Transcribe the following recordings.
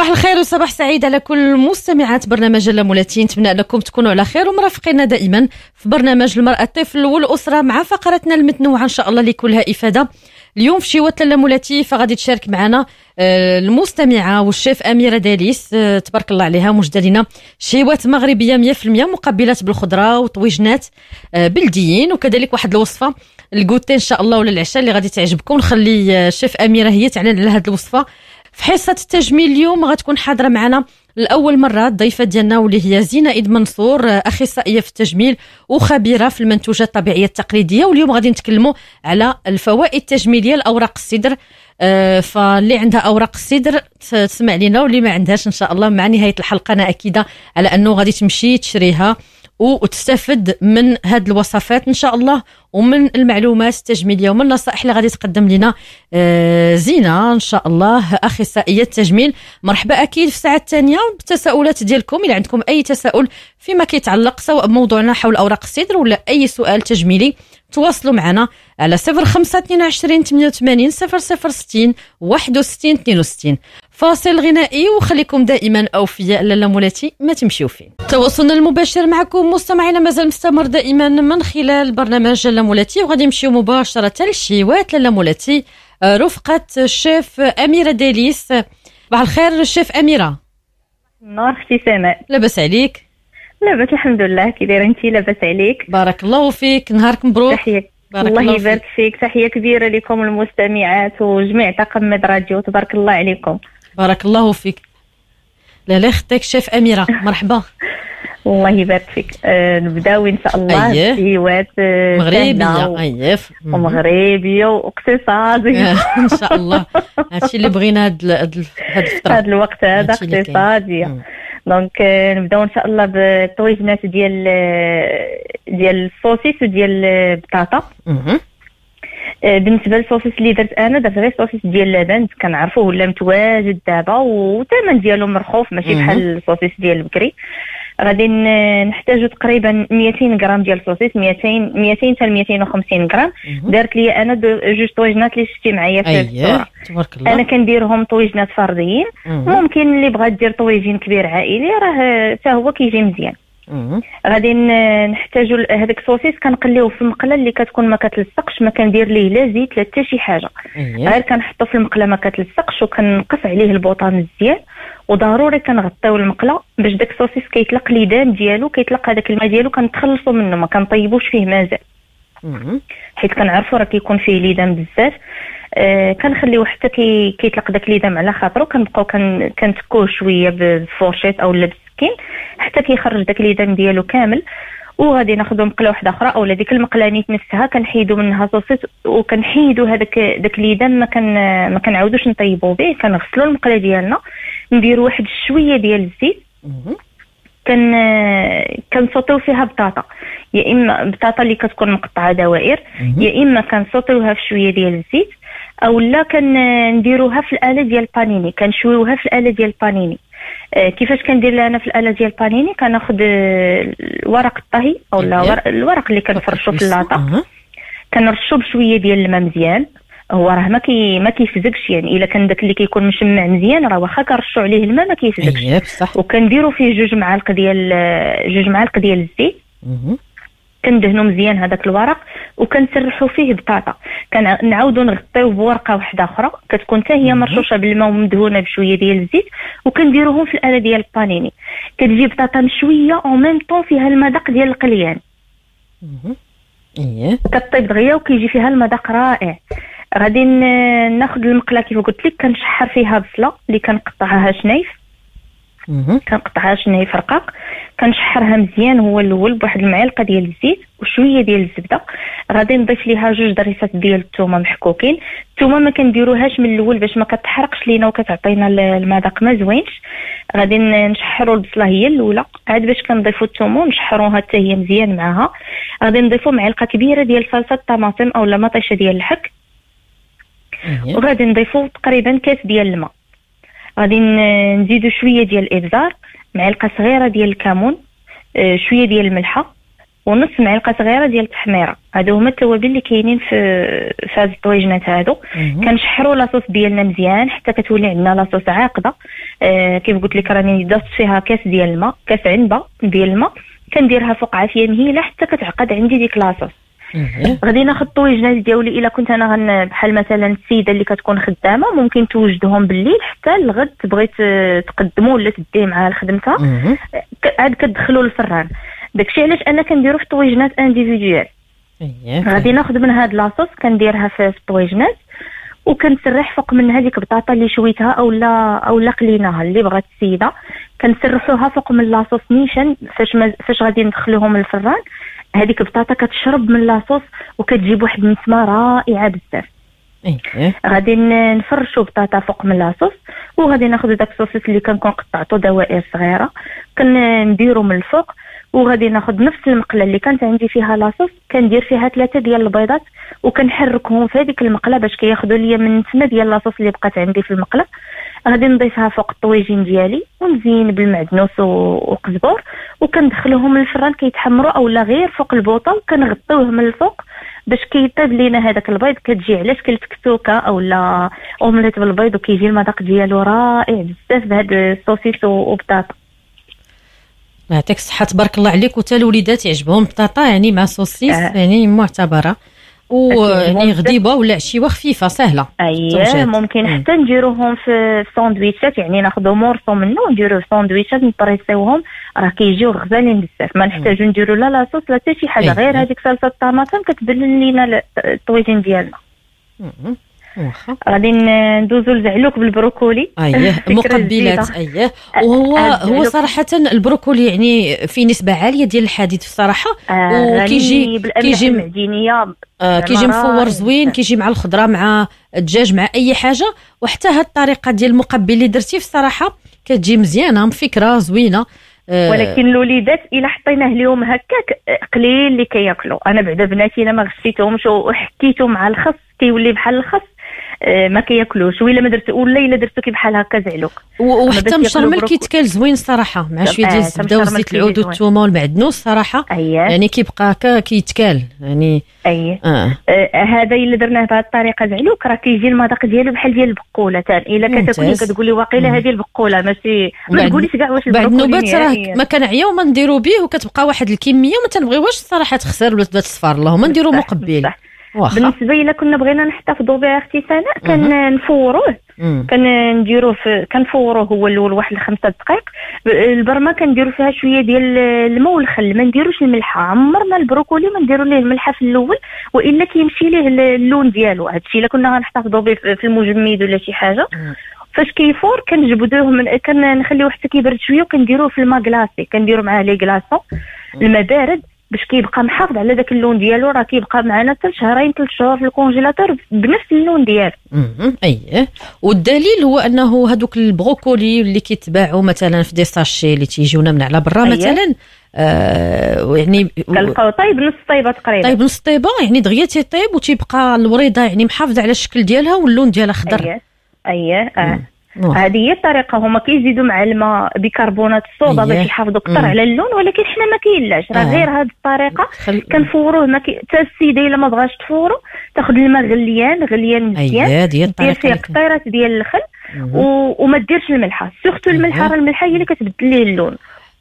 صباح الخير وصباح سعيد على كل مستمعات برنامج اللامولاتي نتمنى انكم تكونوا على خير ومرافقينا دائما في برنامج المرأة الطفل والأسرة مع فقرتنا المتنوعة إن شاء الله اللي كلها إفادة. اليوم في شيوات اللامولاتي فغادي تشارك معنا آه، المستمعة والشيف أميرة داليس. آه، تبارك الله عليها مجدة لنا شيوات مغربية 100% مقبلات بالخضرة وطويجنات آه، بلديين وكذلك واحد الوصفة الكوتي إن شاء الله ولا العشاء اللي غادي تعجبكم. نخلي الشيف أميرة هي تعلن على هذه الوصفة. في حصة التجميل اليوم غتكون حاضرة معنا لأول مرة الضيفة ديالنا واللي هي زينه ايد منصور أخصائية في التجميل وخبيرة في المنتوجات الطبيعية التقليدية واليوم غادي نتكلموا على الفوائد التجميلية لاوراق السدر آه، فاللي عندها أوراق السدر تسمع لنا واللي ما عندهاش إن شاء الله مع نهاية الحلقة أنا أكيدة على أنه غادي تمشي تشريها. وتستفد من هذه الوصفات إن شاء الله ومن المعلومات التجميلية ومن النصائح اللي غادي تقدم لنا آه، زينة إن شاء الله أخصائية تجميل. مرحبا أكيد في الساعة الثانية. بالتساؤلات ديالكم إلى عندكم أي تساؤل فيما كيتعلق سواء بموضوعنا حول أوراق الصدر ولا أي سؤال تجميلي تواصلوا معنا على 05 22 88 060 61 62 فاصل غنائي وخليكم دائما أوفياء لالا مولاتي ما تمشيو فين. تواصلنا المباشر معكم مستمعينا مازال مستمر دائما من خلال برنامج لالا مولاتي وغادي نمشيو مباشرة لشيوات لالا مولاتي آه، رفقة الشيف أميرة ديليس. صباح الخير الشيف أميرة. نور أختي سماء لاباس عليك؟ لاباس الحمد لله. كي دايرة انت لاباس عليك. بارك الله فيك. نهارك مبروك. تحية. الله يبارك فيك. تحية كبيرة لكم المستمعات وجميع طاقم مد راديو. تبارك الله عليكم. بارك الله فيك. لا لا أختك شيف أميرة. مرحبا. الله يبارك فيك. آه نبداو ان شاء الله أيه. بشيوات آه مغربية. و... أيه. ومغربيه واقتصادية. إن شاء الله. هادشي اللي بغينا هاد هاد الفترة. هاد الوقت هذا اقتصادية. donc euh, نبداو إن شاء الله بالطويجنات ديال ديال ال saucisses وديال البطاطا آه، بالنسبة لل saucisses اللي درت أنا درت غير saucisses ديال اللبن كنعرفوه ولا متواجد دابا والثمن ديالو مرخوف ماشي بحال ال saucisses ديال البكري. غادي نحتاجو تقريبا 200 غرام ديال الصوصيس 200 200 حتى 250 غرام. دارت لي أنا جوج طويجنات اللي شفتي معايا في الصورة. تبارك الله. أنا كنديرهم طويجنات فرديين. ممكن اللي بغى دير طويجين كبير عائلي راه حتى هو كيجي مزيان. غادي نحتاجو هذاك الصوصيس كنقليوه في المقله اللي كتكون ما كتلصقش ما كندير ليه لا زيت لا حتى شي حاجة. غير كنحطو في المقلة ما كتلصقش وكنقص عليه البوطان مزيان. وضروري كنغطيو المقلة باش داك ال saucisses كيطلق ليدان ديالو كيطلق هذاك الماء ديالو كنتخلصوا منه ما كنطيبوش فيه مازال. حيت كنعرفوا راه كيكون فيه ليدان بزاف. آه كنخليوه حتى كي كيطلق داك ليدام على خاطرو كنبقاو كنتكوه شوية بال fourchette أو بالسكين حتى كيخرج داك ليدام ديالو كامل. وغادي ناخذ مقلة واحدة أخرى. اولا ديك المقلة نيت نفسها كنحيدو منها saucisses وكنحيدو هذاك داك ليدام ما كان ما كنعاودوش نطيبو به كنغسلو المقلة ديالنا. نديرو واحد شوية ديال الزيت. كن كنصوتيو فيها بطاطا. يا إما بطاطا اللي كتكون مقطعة دوائر. يا إما كنصوتيوها في شوية ديال الزيت. أو لا كنديروها في الآلة ديال البانيني. كنشويوها في الآلة ديال البانيني. كيفاش كندير أنا في اله ديال البانيني؟ كناخذ ورق الطهي أو الورق اللي كنفرشو في اللاطة. كنرشو بشوية ديال الماء مزيان. هو راه ما كي ما كيفزكش يعني. إلا كان داك اللي كيكون مشمع مزيان راه واخا كنرشو عليه الماء ما كيفزكش. بصح. وكنديروا فيه جوج معالق ديال جوج معالق ديال الزيت. كندهنو مزيان هذاك الورق وكنسرحو فيه بطاطا. كنعاودو نغطيو بورقة واحدة أخرى كتكون حتى هي مرشوشة بالماء ومدهونة بشوية ديال الزيت وكنديروهم في الآلة ديال البانيني. كتجي بطاطا مشوية أو ميم طون فيها المذاق ديال القليان. إيه. كطيب دغيا وكيجي فيها المذاق رائع. غادي ناخذ المقلة كيف قلت لك كنشحر فيها بصلة اللي كنقطعها شنايف. كنقطعها شنايف رقاق. كنشحرها مزيان هو الأول بواحد المعلقة ديال الزيت وشوية ديال الزبدة. غادي نضيف ليها جوج ضريسات ديال الثومه محكوكين. الثومه ما كنديروهاش من الأول باش ما كتحرقش لينا وكتعطينا المذاق ما زوينش. غادي نشحروا البصلة هي الأولى. عاد باش كنضيفوا الثومه ونشحروها حتى هي مزيان معاها. غادي نضيفوا معلقة كبيرة ديال صلصة الطماطم اولا مطيشة ديال الحك. وغادي نضيفوا تقريبا كاس ديال الماء. غادي نزيدو شوية ديال الإبزار معلقة صغيرة ديال الكمون آه، شوية ديال الملحة ونص معلقة صغيرة ديال التحميرة. هادو هما التوابل اللي كاينين في في هاد الطويجنات هادو. كنشحروا لاصوص ديالنا مزيان حتى كتولي عندنا لاصوص عاقدة. آه كيف قلت لك راني درت فيها كاس ديال الماء كاس عنبة ديال الماء. كنديرها فوق عافية مهيلة حتى كتعقد عندي ديك لاصوص. غادي ناخذ الطويجنات ديالي. إلا كنت أنا غن بحال مثلا السيدة اللي كتكون خدامة ممكن توجدهم بالليل حتى الغد بغيت تقدموا ولا تديه معاها لخدمتها عاد كتدخلوا للفران. داكشي علاش؟ أنا كنديرو في الطويجنات انديفيديوال غادي ناخذ من هاد لاصوص كنديرها في الطويجنات وكنسرح فوق منها ديك البطاطا اللي شويتها أو لا أو لا قليناها اللي بغات السيدة. كنسرحوها فوق من لاصوص نيشان فاش فاش غادي ندخلوهم للفران. هذيك البطاطا كتشرب من لاصوص وكتجيب واحد النسمه رائعه بزاف إيه. غادي نفرشوا بطاطا فوق من لاصوص وغادي ناخذ داك الصوصيس اللي كنكون قطعته دوائر صغيرة كنديرو من الفوق وغادي ناخذ نفس المقلة اللي كانت عندي فيها لاصوص كندير فيها ثلاثة ديال البيضات وكنحركهم في هذيك المقلة باش كياخذوا لي من النسمه ديال لاصوص اللي بقات عندي في المقلة غادي نضيفها فوق الطويجين ديالي ونزين بالمعدنوس وقزبور وكندخلوهم للفران كيتحمروا اولا غير فوق البوطة وكنغطيوه من الفوق باش كيطيب لينا هذاك البيض. كتجي على شكل تكتوكه اولا أومليت بالبيض وكيجي المذاق ديالو رائع بزاف بهذا ال saucisse وبطاطا. يعطيك الصحة تبارك الله عليك وتا الوليدات يعجبهم بطاطا يعني مع saucisse آه. يعني معتبرة. ويعني غديوة ولا عشيوة خفيفه سهلة. اييه ممكن حتى نديروهم في ساندويتشات يعني ناخذوا مورسو منه ونديروه في ساندويتشات نبريسيوهم راه كيجيو غزالين بزاف. ما نحتاجو نديرو لا لاصوص لا حتى شي حاجة. غير هذيك صلصة الطماطم كتبلل لينا الطويجين ديالنا. غادي ندوزو لزعلوك بالبروكولي. اييه مقبلات اييه وهو هو صراحة البروكولي يعني في نسبة عالية ديال الحديد الصراحه آه وكيجي كيجي المعدنية. آه كيجي مفور زوين كيجي مع الخضرة مع الدجاج مع أي حاجة. وحتى هاد الطريقة ديال المقبل اللي درتي في الصراحه كتجي مزيانة فكره زوينة. آه، ولكن الوليدات إلا حطيناه اليوم هكاك قليل اللي كياكلوا أنا بعدا بناتي إلا ما غشيتهمش وحكيتو مع الخس كيولي بحال الخس آه، ما كياكلوش ولا ما درت ولا إلا درتو كي بحال هكا زعلوك. وحتى مشرمل كيتكال زوين صراحة مع شوية ديال الزبدة وزيت العود والثومه والمعدنوس صراحة أيه. يعني كيبقى هكا كيتكال يعني أييه. آه. آه هذا إلا درناه بهذه الطريقة زعلوك راه كيجي المذاق ديالو بحال ديال البقولة ثاني إلا كتاكلي كتقولي واقيلا هذه البقولة ماشي ما تقوليش كاع واش بعد النوبات راه ما كنعيا وما نديرو به وكتبقى واحد الكمية وما تنبغيوهاش الصراحه تخسر ولا تبات تصفر اللهم نديرو مقبل. بالنسبة إلى كنا بغينا نحتفظوا سناء كنفوروه كنديروه في كنفوروه هو الأول واحد الخمسة دقائق. البرمة كنديروا فيها شوية ديال الماء والخل ما نديروش الملحه عمرنا البروكولي ما نديروا ليه الملحه في الأول وإلا كيمشي ليه اللون ديالو. هادشي إلا كنا غنحتفظوا به في المجمد ولا شي حاجة. فاش كيفور كنجبدوه من كنخليوه حتى كيبرد شوية وكنديروه في الماء glacé كنديروا معاه les glaçons الماء بارد باش كيبقى محافظ على داك اللون ديالو راه كيبقى معنا حتى شهرين ثلاث شهور في ال congélateur بنفس اللون ديالو. اييه والدليل هو أنه هذوك البروكولي اللي كيتباعوا مثلا في des sachets اللي تيجيونا من على برا أيه. مثلا آه يعني كنلقاو طيب نص طيبة تقريبا. طيب نص طيبة يعني دغيا تيطيب وتيبقى الوريده يعني محافظة على الشكل ديالها واللون ديالها خضر أييه. أييه. آه. هذه هي الطريقة. هما كيزيدوا مع الماء بيكربونات الصودا باش يحافظوا أكثر على اللون ولكن حنا ما كاينلاش. راه آه. غير هذه الطريقة. خل... كنفوروه. ما كي... حتى السيده إلا ما بغاش تفورو تاخذ الماء غليان غليان مزيان. أيه دير فيه قطيرات ديال الخل و... وما ديرش الملحة. surtout الملحة راه الملحة هي اللي كتبدل ليه اللون.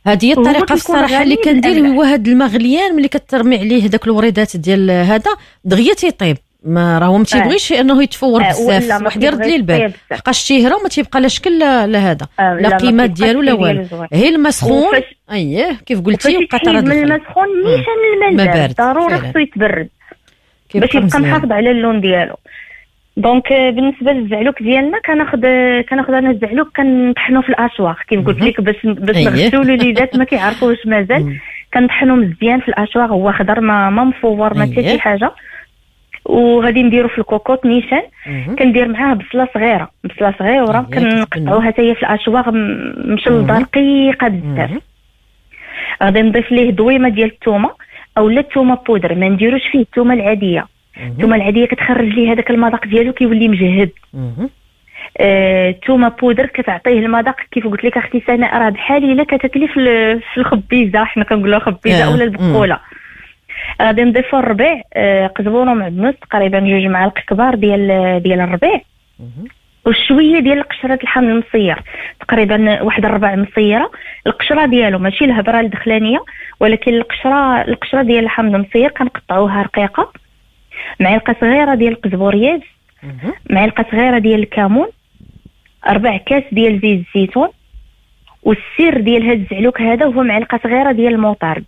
هذه هي الطريقة الصراحة اللي كندير هو هذا الماء غليان ملي كترمي عليه داك الوريدات ديال هذا. دغيا تيطيب. ما راهو ما تيبغيش آه. انه يتفور آه. بزاف. واحد يرد ليه البال. بقاش تيهرى وما تيبقى لا شكل لا, هذا. آه. لا قيمة ديالو لا والو. هي المسخون. أييه كيف قلتي؟ وقطره من المسخون نيشان الماء بارد. ضروري خصو يتبرد. باش يبقى محافظ على اللون ديالو. donc بالنسبة للزعلوك ديالنا كناخذ كناخذ أنا الزعلوك كنطحنو في الأشواق. كيف قلت لك باش باش نغسلو الوليدات ما كيعرفوش مازال. كنطحنو مزيان في الأشواق. هو خضر ما ما مفور ما حتى شي حاجة. وغادي نديرو في الكوكوط نيشان كندير معاه بصلة صغيرة. بصلة صغيرة كنقطعوها حتى هي في الاشواغ مشلضه رقيقه بزاف. غادي نضيف ليه دويمة ديال الثومه اولا الثومه بودر ما نديروش فيه الثومه العادية. الثومه العادية كتخرج ليه هذاك المذاق ديالو كيولي مجهد. الثومه آه، بودر كتعطيه المذاق كيف قلت لك أختي سناء راه بحال إلا كتاكلي في الخبيزة حنا كنقولوا خبيزة آه. اولا البقولة. غادي نضيفوا الربيع آه، قزبوره معدنوس تقريبا جوج معالق كبار ديال ديال الربيع وشوية ديال قشرة الحامض المصير. تقريبا واحد الربع مصيرة. القشرة ديالو ماشي الهبرة الدخلانية ولكن القشرة القشرة ديال الحامض المصير كنقطعوها رقيقة. معلقة صغيرة ديال القزبوريات معلقة صغيرة ديال الكمون. ربع كاس ديال زيت الزيتون. والسر ديال هاد الزعلوك هذا هو معلقة صغيرة ديال الموطارد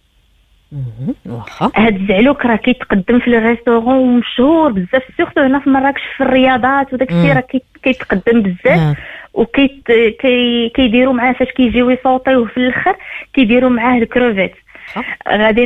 واخا. هاد الزعلوك راه كيتقدم في les restaurants مشهور بزاف surtout هنا في مراكش في الرياضات وداك الشيء راه كيتقدم بزاف وكيت كي كيديروا معاه فاش كيجيو يصوطيوه في الآخر كيديروا معاه الكروفيت. غادي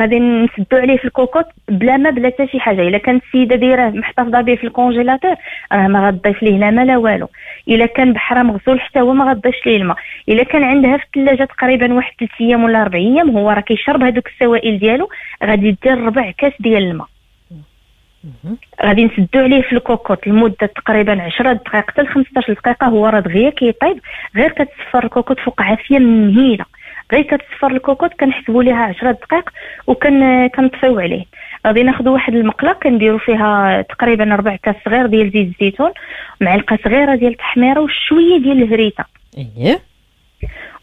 غادي نسدو عليه في الكوكوط بلا ما بلا حتى شي حاجة. إلا كانت السيدة دايرة محتفظة به في ال congélateur راه ما غتضيف ليه لا ما لا والو. إلا كان بحرة مغسول حتى هو ما غتضيفش ليه الماء. إلا كان عندها في الثلاجة تقريبا واحد 3 أيام ولا 4 أيام هو راه كيشرب هذوك السوائل ديالو غادي دير ربع كاس ديال الماء. غادي نسدو عليه في الكوكوط لمدة تقريبا 10 دقائق حتى ل 15 دقيقة هو راه دغيا كيطيب. غير كتصفر الكوكوط فوق عافية مهيله غير كتصفر الكوكوط كنحسبوا ليها 10 دقائق وكن كنطفيو عليه. غادي ناخذوا واحد المقلة كنديروا فيها تقريبا ربع كاس صغير ديال زيت الزيتون معلقة صغيرة ديال التحميرة وشوية ديال الهريسه اييه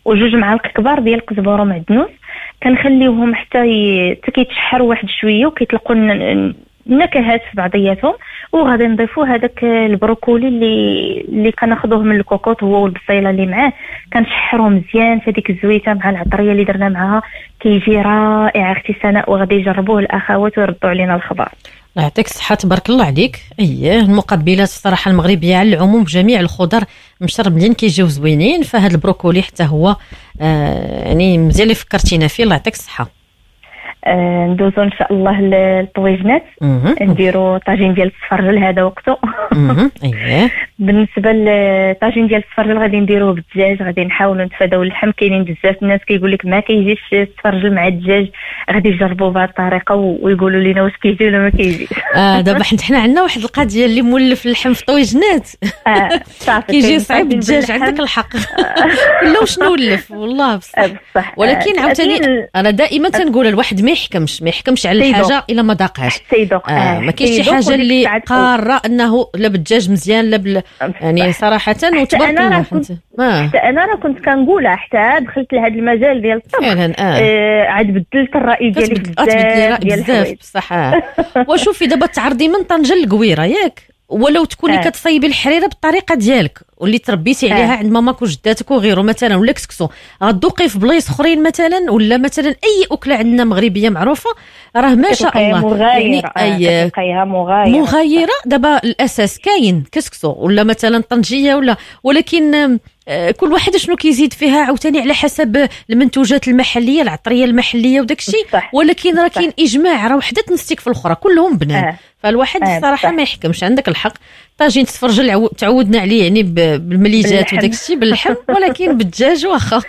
وجوج معالق كبار ديال القزبرة معدنوس كنخليوهم حتى حتى كيتشحروا واحد شوية وكيطلقوا النكهات في بعضياتهم. وغادي نضيفوا هذاك البروكولي اللي اللي كناخذوه من الكوكوط هو والبصيلة اللي معاه. كنشحروا مزيان في هذيك الزويتة مع العطرية اللي درنا معاها. كيجي رائع أختي سناء وغادي يجربوه الأخوات ويردوا علينا الخبر الله يعطيك الصحة تبارك الله عليك. اييه المقبلات الصراحة المغربية على العموم جميع الخضر مشربلين كيجيو زوينين. فهاد البروكولي حتى هو آه يعني مزيان اللي فكرتينا فيه. الله يعطيك الصحة. آه، ندوزو إن شاء الله للطويجنات. نديرو طاجين ديال الصفرجل هذا وقته اييه بالنسبة للطاجين ديال الصفرجل غادي نديروه بالدجاج غادي نحاولوا نتفاداو اللحم. كاينين بزاف الناس كيقول لك ما كيجيش الصفرجل مع الدجاج. غادي يجربوا بهذه الطريقة ويقولوا لنا واش كيجي ولا ما كيجيش آه دابا حنا عندنا واحد القضية اللي مولف اللحم في طويجنات. آه كيجي صعيب الدجاج عندك الحق. كله شنو ولف والله بصح. آه ولكن عاوتاني أنا دائما تنقول الواحد ما يحكمش ما يحكمش على الحاجة الا ما ذاقهاش آه, آه ما كاينش شي حاجة اللي قارة أنه لا بالدجاج مزيان لا بال يعني صراحة وتبارك الله كنت آه. حتى أنا راه كنت كنقولها حتى دخلت لهذا المجال ديال الطبخ. فعلا آه, آه عاد بدلت الرأي ديالي بزاف بزاف بصح. آه. وشوفي دابا تعرضي من طنجه للقويرة ياك؟ ولو تكوني آه. كتصيبي الحريرة بالطريقة ديالك. واللي تربيتي عليها آه. عند ماماك وجداتك وغيره مثلا ولا كسكسو غتذوقي في بلايص أخرين مثلا ولا مثلا أي أكلة عندنا مغربية معروفة؟ راه ما شاء الله. مغايرة. يعني أي مغايرة. مغايرة. دابا الأساس كاين. كسكسو. ولا مثلا طنجية ولا ولكن آه، كل واحد شنو كيزيد فيها عاوتاني على حسب المنتوجات المحلية العطرية المحلية وداك الشيء ولكن راه كاين إجماع راه وحدة تنستيك في الأخرى كلهم بنان آه. فالواحد آه الصراحة ما يحكمش عندك الحق. طاجين تفرج تعودنا عليه يعني بالمليجات وداك الشيء باللحم ولكن بالدجاج واخا.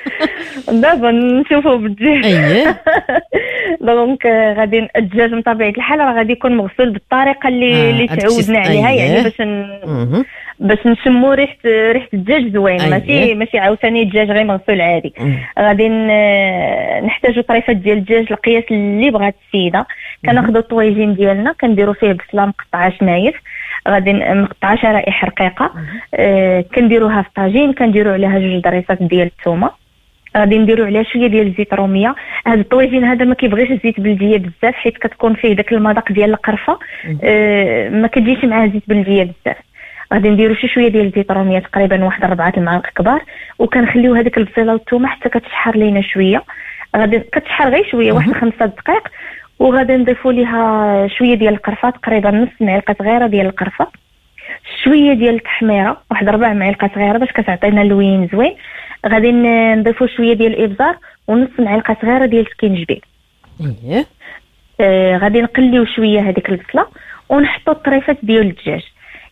دابا نشوفوا بالدجاج. أييه. دونك غادي الدجاج من طبيعة الحال راه غادي يكون مغسول بالطريقة اللي آه اللي تعودنا عليها يعني باش. باش نشموا ريحه ريحة الدجاج زوين. ماشي ماشي عاوتاني الدجاج غير مغسول عادي. غادي نحتاجوا طريفة ديال الدجاج القياس اللي بغات السيدة. كناخذوا الطويجين ديالنا كنديروا فيه بصلة مقطعة شنايف غادي مقطعة شرائح رقيقة. آه كنديروها في طاجين كنديروا عليها جوج ضريسات ديال الثومه غادي نديرو عليها شوية ديال الزيت رومية. هذا الطويجين هذا ما كيبغيش الزيت بلديه بزاف حيت كتكون فيه داك المذاق ديال القرفة. آه ما كتجيش معاه زيت بلديه بزاف. غادي نديرو شي شوية ديال الزيت روميه تقريبا واحد ربعه المعالق كبار وكنخليو هذيك البصيله والثومه حتى كتشحر لينا شوية. غادي كتشحر غير شوية واحد خمسة دقائق وغادي نضيفوا ليها شوية ديال القرفه تقريبا نص معلقة صغيرة ديال القرفة شوية ديال التحميرة واحد ربع معلقة صغيرة باش كتعطينا اللوين زوين. غادي نضيفوا شوية ديال الإبزار ونص معلقة صغيرة ديال السكينجبير اييه آه غادي نقليو شوية هذيك البصلة ونحطوا الطريفات ديال الدجاج.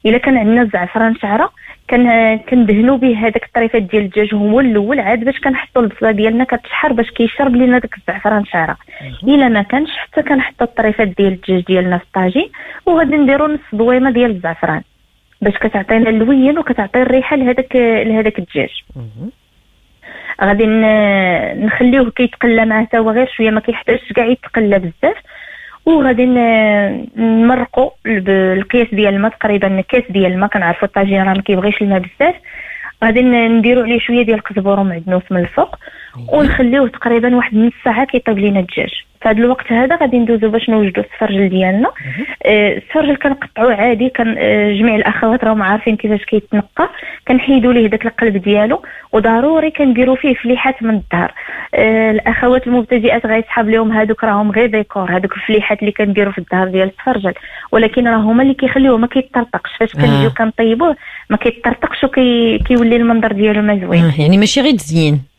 إلا كان عندنا الزعفران شعرة كان كندهنوا به هذاك الطريفات ديال الدجاج هو الأول عاد باش كنحطوا البصلة ديالنا كتشحر باش كيشرب لينا داك الزعفران شعرة. إلا ما كانش حتى كنحطوا الطريفات ديال الدجاج ديالنا في الطاجين وغادي نديروا نص ضويمه ديال الزعفران باش كتعطينا اللوين وكتعطي الريحة لهذاك لهذاك الدجاج. غادي نخليوه كيتقلى معاه حتى هو غير شوية ما كيحتاجش كاع يتقلى بزاف. وغادي نمرقوا بالقياس ديال الماء تقريبا كاس ديال الماء كنعرفوا الطاجين راه ما كيبغيش الماء بزاف. غادي نديروا عليه شوية ديال القزبور ومعدنوس من الفوق ونخليوه تقريبا واحد نص ساعة كيطيب لينا الدجاج. في هذا الوقت هذا غادي ندوزو باش نوجدوا السفرجل ديالنا. آه، السفرجل كنقطعوه عادي كان آه، جميع الأخوات راهم عارفين كيفاش كيتنقى. كنحيدوا ليه داك القلب ديالو وضروري كنديروا فيه فليحات من الظهر آه، الأخوات المبتدئات غيسحب لهم هذوك راهم غير ديكور هذوك الفليحات اللي كنديروا في الظهر ديال السفرجل ولكن راه هما اللي كيخليوه ما كيتطرطقش. فاش كنجيو كنطيبوه ما كيتطرطقش وكيولي المنظر ديالو ما زوين. يعني ماشي غير تزيين.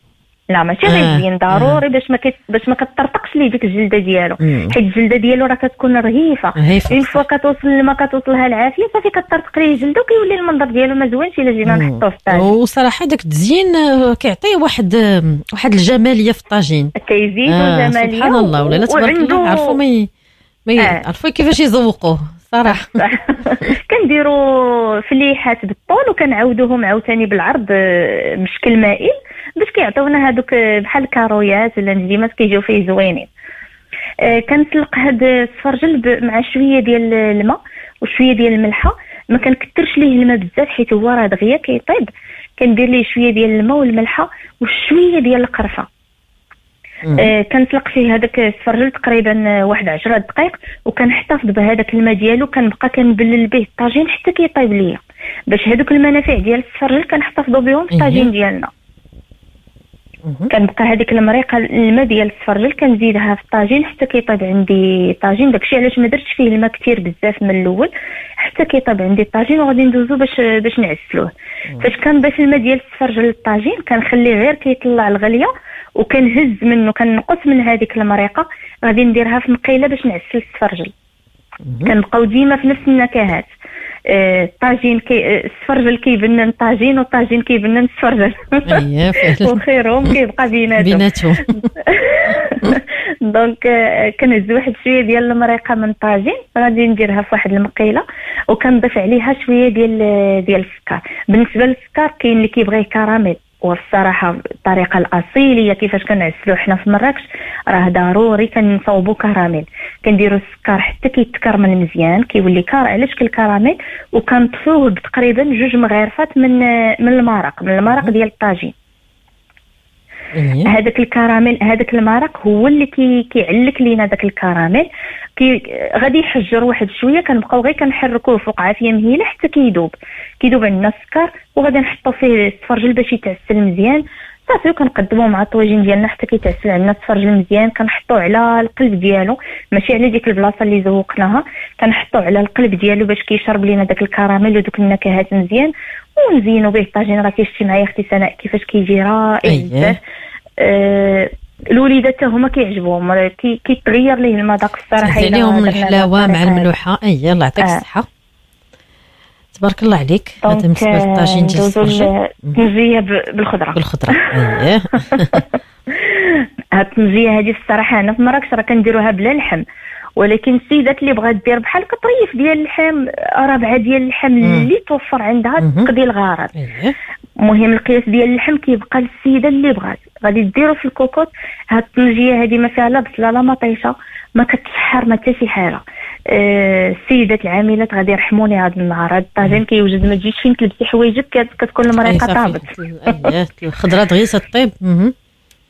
لا ماشي غير زين آه. ضروري باش ما كت... باش ما كتطرطقش ليه ديك الجلدة ديالو. حيت الجلدة ديالو راه كتكون رهيفة. une fois كتوصل لما كتوصلها العافية صافي كتطرطق ليه جلده وكيولي المنظر ديالو ما زوينش إلا جينا نحطوه في الطاجين. وصراحة داك التزيين آه، كيعطيه واحد آه، واحد الجمالية في الطاجين. كيزيد آه جماليه سبحان الله ولا لا تبارك الله عرفوا ما ما عرفوا كيفاش يزوقوه صراحة. كنديروا فليحات بالطول وكنعاودوهم عاوتاني بالعرض بشكل مائل. باش كيعطيونا هادوك بحال الكارويات ولا النجيمات كيجيو فيه زوينين. آه كنسلق هاد السفرجل مع شوية ديال الماء وشوية ديال الملحة. ما كنكثرش ليه الماء بزاف حيت هو راه دغيا كيطيب. كندير ليه شوية ديال الماء والملحة وشوية ديال القرفة. آه كنطلق فيه هذاك السفرجل تقريبا واحد عشرة دقائق وكنحتفظ بهذاك الماء ديالو. كنبقى كنبلل به الطاجين حتى كيطيب ليا. باش هذوك المنافع ديال السفرجل كنحتفظوا بهم في الطاجين ديالنا. كنبقى هذيك المريقة الماء ديال السفرجل كنزيدها في الطاجين حتى كيطيب عندي الطاجين داكشي علاش ما درتش فيه الماء كثير بزاف من الأول حتى كيطيب عندي الطاجين وغادي ندوزو باش باش نعسلوه. فاش كنضيف الماء ديال السفرجل للطاجين كنخليه غير كيطلع الغلية وكنهز منه كنقص من هذيك المريقة غادي نديرها في مقيلة باش نعسل السفرجل كنبقاو ديما في نفس النكهات. الطاجين كي السفرجل كيبنن طاجين والطاجين كيبنن سفرجل وخيرهم كيبقى بيناتهم. بيناتهم. donc كنهز واحد شوية ديال المريقة من الطاجين غادي نديرها في واحد المقيلة وكنضيف عليها شوية ديال ديال السكر بالنسبة للسكر كاين اللي كيبغي كراميل. والصراحة الطريقة الأصيلية كيفاش كنعسلو حنا في مراكش راه ضروري كنصوبو كراميل. كنديرو السكر حتى كيتكرمل مزيان كيولي كار على شكل كراميل وكنطفوه بتقريبا جوج مغارفات من من المرق من المرق ديال الطاجين. هذاك الكراميل هذاك المرق هو اللي كي كيعلك لينا داك الكراميل. كي غادي يحجر واحد شوية كنبقاو غير كنحركوه فوق عافية مهيله حتى كيذوب كيذوب عندنا السكر وغادي نحطو فيه السفرجل باش يتعسل مزيان. صافي وكنقدموه مع الطواجن ديالنا حتى كيتعسل عندنا السفرجل مزيان. كنحطو على القلب ديالو ماشي على ديك البلاصة اللي زوقناها كنحطو على القلب ديالو باش كيشرب لينا داك الكراميل ودوك النكهات مزيان. ونزينو به الطاجين راه كيشتي معايا أختي سناء كيفاش كيجي رائع بزاف أه الوليدات حتى هما كيعجبهم كيتغير ليه المذاق الصراحه عليهم الحلاوه مع الملوحه اي الله يعطيك. الصحه تبارك الله عليك هذا بالنسبة للطاجين ديال التنجيه بالخضره بالخضره اييه هاد التنجيه هذه الصراحه أنا في مراكش راه كنديروها بلا لحم ولكن السيدات اللي بغات دير بحال كطريف ديال اللحم ربعه ديال اللحم اللي توفر عندها تقضي الغرض. المهم القياس ديال اللحم كيبقى للسيدة اللي بغات. غادي ديرو في الكوكوط هاد الطنجيه هادي ما فيها لا بصلة لا مطيشة ما كتسحر ما حتى شي حاجة. أه السيدات العاملات غادي يرحموني هاد النهار. هاد الطاجين كيوجد ما تجيش فين تلبسي حوايجك كتكون المريقه طابت. الخضرة دغيا طيب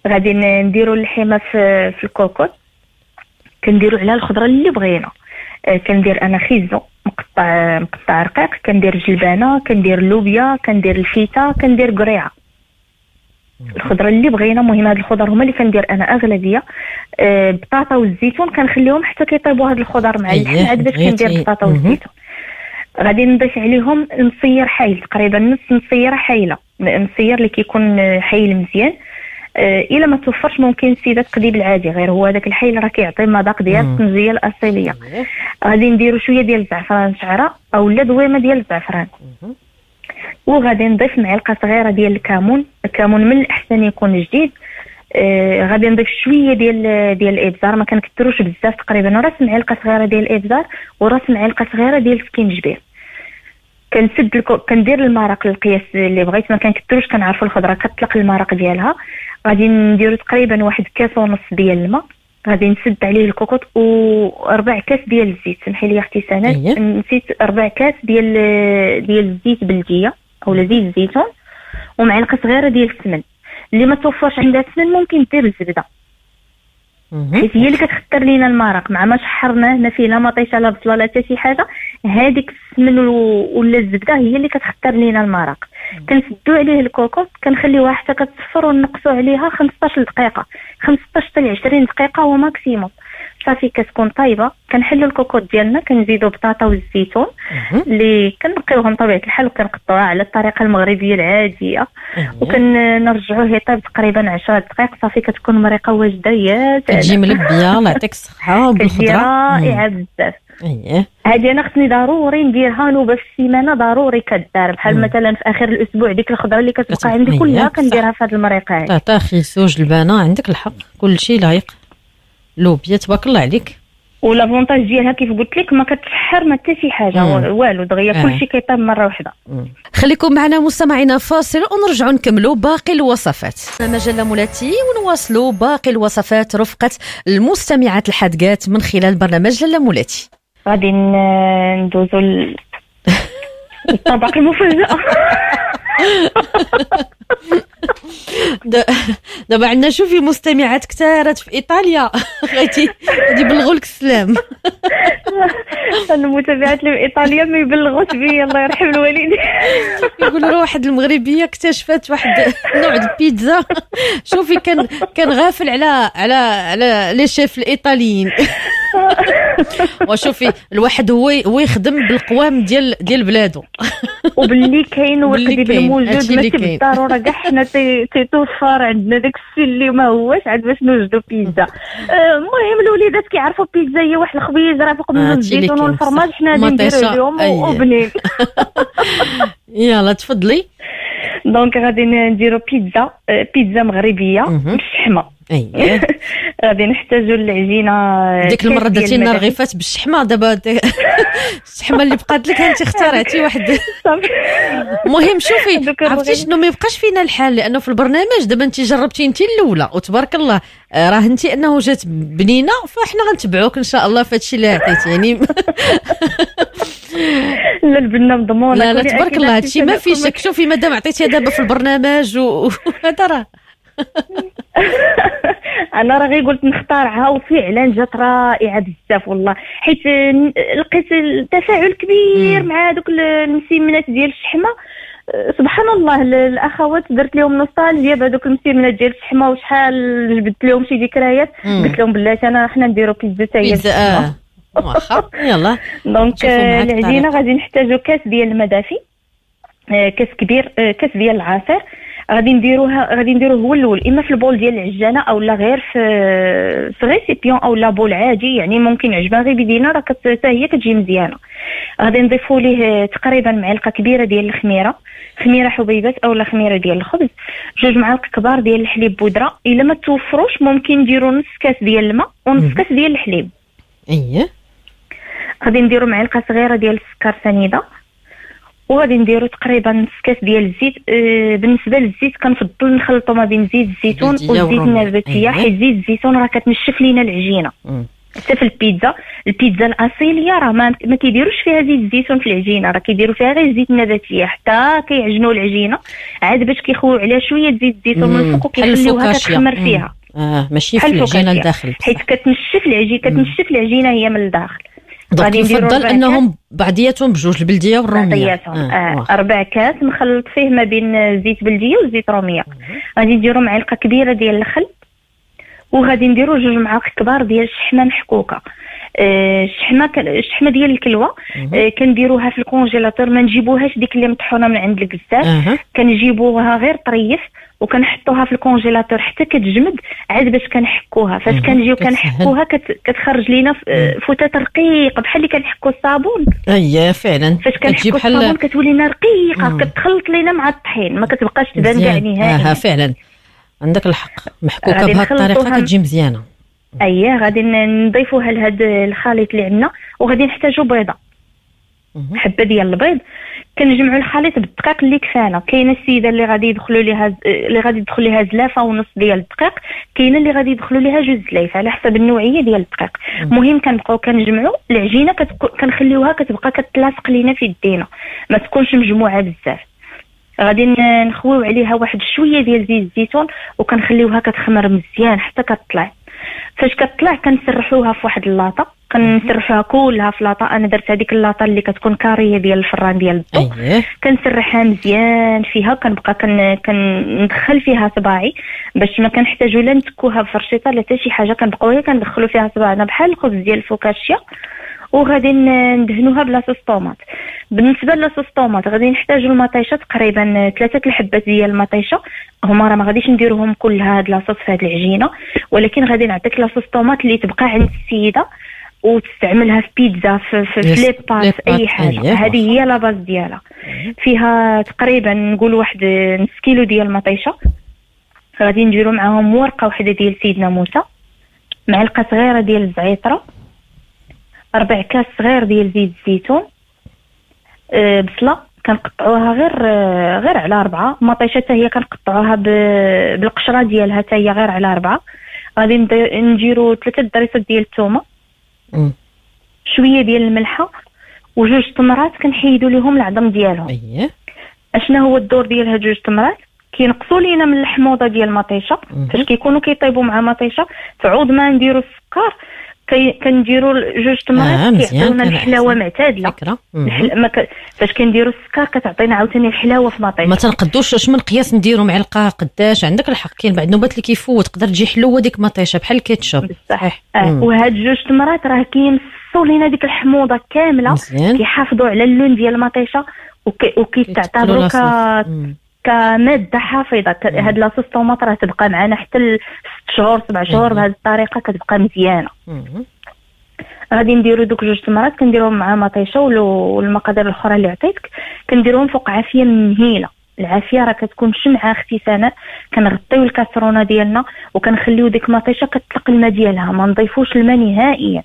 غادي نديرو اللحمة في, في الكوكوط كنديرو عليها الخضرة اللي بغينا. أه كندير أنا خيزو مقطع مقطع رقيق كندير جلبانة كندير لوبيا كندير الفيتا كندير قريعة. الخضرة اللي بغينا المهم هاد الخضر هما اللي كندير أنا أغلبية. أه بطاطا والزيتون كنخليهم حتى كيطيبوا هاد الخضر مع اللحم عاد باش كندير البطاطا والزيتون. غادي نضيف عليهم المصير حايل تقريبا نص مصيره حايلة. المصير اللي كيكون حايل مزيان. آه، إلا ما توفرش ممكن السيده تقضي بالعادي غير هو هذاك الحيل راه كيعطي المذاق ديال الطنجيه الأصيلية. غادي نديرو شوية ديال الزعفران شعره أو لا دويمة ديال الزعفران. وغادي نضيف معلقة صغيرة ديال الكمون. الكمون من الأحسن يكون جديد. آه غادي نضيف شوية ديال ديال الإبزار. ما كنكثروش بزاف تقريبا. راس معلقة صغيرة ديال الإبزار وراس معلقة صغيرة ديال السكينجبير كنسد الكو... كندير المرق القياس اللي بغيت. ما كنكثروش كنعرفوا الخضرة كتطلق المرق ديالها. غادي نديرو تقريبا واحد كاس ونص ديال الماء. غادي نسد عليه الكوكوط وربع كاس ديال الزيت. سمحي لي أختي سناء أيه. نسيت ربع كاس ديال ديال الزيت بلديه أو زيت الزيتون ومعلقه صغيره ديال السمن. اللي ما توفرش عندها السمن ممكن دير الزبده. حيت هي اللي كتختار لينا المرق. مع ما شحرناه ما فيه لا مطيشه لا بصله لا حتى شي حاجة هذيك السمن ولا الزبدة هي اللي كتختار لينا المرق. كنسدو عليه الكوكوط كنخليوها حتى كتصفر ونقصوا عليها 15 دقيقة. 15 حتى ل 20 دقيقة هو maximum صافي كتكون طايبة. كنحلو الكوكوط ديالنا كنزيدو بطاطا والزيتون. اللي كنقيوهم بطبيعه الحال وكنقطعوها على الطريقة المغربية العادية. وكنرجعوه يطيب تقريبا 10 دقائق صافي كتكون مريقة واجدة. يا سلام. ملبيه الله يعطيك الصحه كتجي وبالخضره رائعه. بزاف. اييه هذه أنا خصني ضروري نديرها نوبة في السيمانة ضروري كدار. بحال. مثلا في آخر الأسبوع ديك الخضرة اللي كتب- كتبقى عندي كلها. كنديرها في هذه المريقة هذه طاطا خيسوج البانه عندك الحق. كل شيء لايق. لوبيا تبارك الله عليك والأفونتاج ديالها كيف قلت لك ما كتفحر ما حتى شي حاجة. والو دغيا آه. كلشي كيطيب مرة واحدة. خليكم معنا مستمعينا فاصل ونرجعوا نكملوا باقي الوصفات مجلة مولاتي ونواصلوا باقي الوصفات رفقة المستمعات الحادقات من خلال برنامج لاله مولاتي غادي ندوزو ل- الطبق المفاجاه دابا عندنا شوفي مستمعات كثارات في إيطاليا. غادي غادي يبلغوا لك السلام. المتابعات اللي في إيطاليا ما يبلغوش بيا الله يرحم الوالدين. يقولوا راه واحد المغربية اكتشفت واحد نوع البيتزا شوفي كان كان غافل على على على les chefs الإيطاليين. وشوفي الواحد هو هو يخدم بالقوام ديال ديال بلادو وباللي كاين باللي وقت كاين، الموجود ماشي. بالضرورة كاع حنا تي- تيتوفر عندنا داك الشيء اللي ما هوش عاد باش نوجدوا بيتزا آه، المهم الوليدات كيعرفوا بيتزا هي واحد الخبيز راه فوق منه اللي الزيتون والفرماج. حنا غادي نديرو اليوم. وبنين يلا تفضلي donc غادي نديرو بيتزا آه، بيتزا مغربية. بالشحمة اييه غادي نحتاجو العجينه ديك كاس المره درتي لنا. رغيفات بالشحمة دابا الشحمة اللي بقات لك انت اخترعتي واحد. المهم شوفي عرفتي. شنو ما يبقاش فينا الحال؟ لأنه في البرنامج دابا انت جربتي انت الأولى وتبارك الله آه، راه انت أنه جات بنينة فإحنا غنتبعوك إن شاء الله في هادشي اللي عطيتي. يعني لا البنة مضمونة لا لا تبارك الله هادشي ما فيه شك. شوفي مادام عطيتيها دابا في البرنامج وهذا راه. أنا راه غير قلت نختارها وفعلا جات رائعة بزاف والله. حيت لقيت التفاعل كبير. مع دوك ال- المسمنات ديال الشحمة. سبحان الله ال- الأخوات درت لهم نوستالجيا بهذوك المسمنات ديال الشحمة وشحال جبدت لهم شي ذكريات. قلت لهم بلاتي أنا حنا نديرو بيتزا حتى هي بيتزا واخا. يلا. donc معاك العجينة. غادي نحتاجو كاس ديال المدافي آه، كاس كبير آه، كاس ديال العصير. غادي نديروها غادي نديروه هو الأول إما في ال bol ديال العجانه أو لا غير في في récipient أو لا bol عادي يعني ممكن عجبه غير بدينا راه حتى هي كتجي مزيانة. غادي نضيفوا ليه تقريبا معلقة كبيرة ديال الخميرة خميرة حبيبات أو لا خميرة ديال الخبز جوج معالق كبار ديال الحليب بودرة إلا ما توفروش ممكن نديروا نص كاس ديال الماء ونص. كاس ديال الحليب. اييه غادي نديرو معلقة صغيرة ديال السكر سنيدة. وغادي نديرو تقريبا نص كاس ديال الزيت آه بالنسبة للزيت كنفضل نخلطو ما بين زيت الزيتون والزيت. النباتية أيوة. حيت زيت الزيتون راه كتنشف لينا العجينة. حتى في البيتزا البيتزا الأصيلية راه ما, ما كيديروش فيها زيت الزيتون في العجينة راه كيديروا فيها غير زيت النباتية حتى كيعجنوا العجينة عاد باش كيخويو عليها شوية زيت الزيتون من. الفوق وكيخليوها. كتخمر. فيها آه ماشي في العجينة الفوكاشيا. لداخل حيت. كتنشف العجينه كتنشف العجينة هي من الداخل غادي يفضل أنهم بعضياتهم بجوج البلدية والرومية. بعضياتهم آه. آه. ربع كاس نخلط فيه ما بين زيت بلدية وزيت رومية. غادي نديرو معلقة كبيرة ديال الخل وغادي نديرو جوج معالق كبار ديال الشحمة محكوكة. آه، الشحمة ك- الشحمة ديال الكلوة. آه، كنديروها في الكونجيلاتور ما نجيبوهاش ديك اللي مطحونة من عند الكزاز. كنجيبوها غير طريف وكنحطوها في الكونجيلاتور حتى كتجمد عاد باش كنحكوها فاش. كنجيو. كنحكوها كت- كتخرج لينا فتات رقيقه بحال اللي كنحكو الصابون أييه فعلا فاش كنحكو الصابون كتولي لنا رقيقة مم. كتخلط لينا مع الطحين ما كتبقاش تبان كاع. نهائيا أها فعلا عندك الحق محكوكة بهذه الطريقة. كتجي مزيانة أييه غادي نضيفوها لهذا الخليط اللي عندنا وغادي نحتاجو بيضة. حبة ديال البيض كنجمعوا الخليط بالدقيق اللي كفانا. كاينة السيدة اللي غادي يدخلوا ليها اللي غادي يدخل ليها زلافة ونص ديال الدقيق. كاينة اللي غادي يدخلوا ليها جوج زلايف على حسب النوعية ديال الدقيق. المهم كنبقاو كنجمعوا العجينة كنخليوها كتبقى كتلاصق لينا في يدينا. ما تكونش مجموعة بزاف. غادي نخويو عليها واحد شوية ديال زيت الزيتون وكنخليوها كتخمر مزيان حتى كتطلع فاش كتطلع كنسرحوها في واحد اللاطة. كنسرحوها كلها في لاطه أنا درت هذيك اللاطه اللي كتكون كارية ديال الفران ديال الضو. أيه. كنسرحها مزيان فيها كنبقى كن كندخل فيها صباعي. باش ما كنحتاجو لا نتكوها بفرشيطه لا حتى شي حاجة كنبقاو غير كندخلو فيها صباعنا بحال الخبز ديال الفوكاشيا. وغادي ندهنوها بلاصوص طوماط. بالنسبة لاصوص طوماط غادي نحتاجو المطيشة تقريبا ثلاثة الحبات ديال المطيشة. هما راه ما غاديش نديروهم كلها هاد لاصوص في هاد العجينة. ولكن غادي نعطيك لاصوص طوماط اللي تبقى عند السيدة. وتستعملها في بيتزا في, في, في لي بات أي حاجة. هذه هي لا باز ديالها. فيها تقريبا نقول واحد نص كيلو ديال المطيشه غادي نديرو معاهم ورقة واحدة ديال سيدنا موسى. معلقة صغيرة ديال الزعيطره ربع كاس صغير ديال زيت الزيتون. أه بصلة. كنقطعوها غير أه غير على أربعة. مطيشة حتى هي كنقطعوها بالقشرة ديالها حتى هي غير على أربعة. غادي نديرو ثلاثة دريسات ديال الثومه شوية ديال الملحة وجوج تمرات كنحيدوا لهم العظم ديالهم. اييه اشنا هو الدور ديال هاد جوج تمرات؟ كينقصوا لينا من الحموضه ديال المطيشه فاش كيكونوا كيطيبوا مع مطيشة تعود ما نديروا السكر كنديروا جوج تمرات آه كيعطيونا الحلاوة معتادله فكرة. ما ك... فاش كنديروا السكر كتعطينا عاوتاني الحلاوة في مطيشه ما تنقدوش واش من قياس نديروا معلقه قداش؟ عندك الحق كاين بعض النوبات اللي كيفوت تقدر تجي حلوة ديك مطيشة بحال الكيتشوب صحيح آه. وهاد جوج تمرات راه كيمصوا لينا ديك الحموضة كاملة كيحافظوا على اللون ديال المطيشة وكي... وكيتعتبروا ك كمادة حافظة هاد la sauce tomate راه تبقى معنا حتى ست شهور سبع شهور بهذه الطريقة كتبقى مزيانة. غادي نديرو دوك جوج تمرات كنديروهم مع مطيشة والمقادير الأخرى اللي عطيتك. كنديروهم فوق عافية مهيلة. العافية راه كتكون شمعة أختي سناء كنغطيو الكاسرونة ديالنا وكنخليو ديك مطيشة كتطلق الماء ديالها ما نضيفوش الماء نهائيا.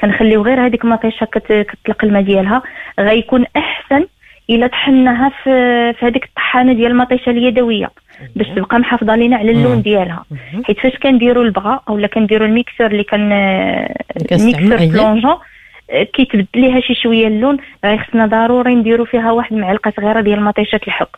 كنخليو غير هذيك مطيشة كتطلق الماء ديالها. غيكون أحسن إلا طحناها في في هذيك الطحانة ديال المطيشة اليدوية باش تبقى محافظة لينا على اللون ديالها. حيت فاش كنديروا البغا أولا كنديروا ال mixeur اللي كان mixeur plongeant كيتبدل ليها شي شوية اللون غير خصنا ضروري نديروا فيها واحد المعلقه صغيرة ديال مطيشه الحك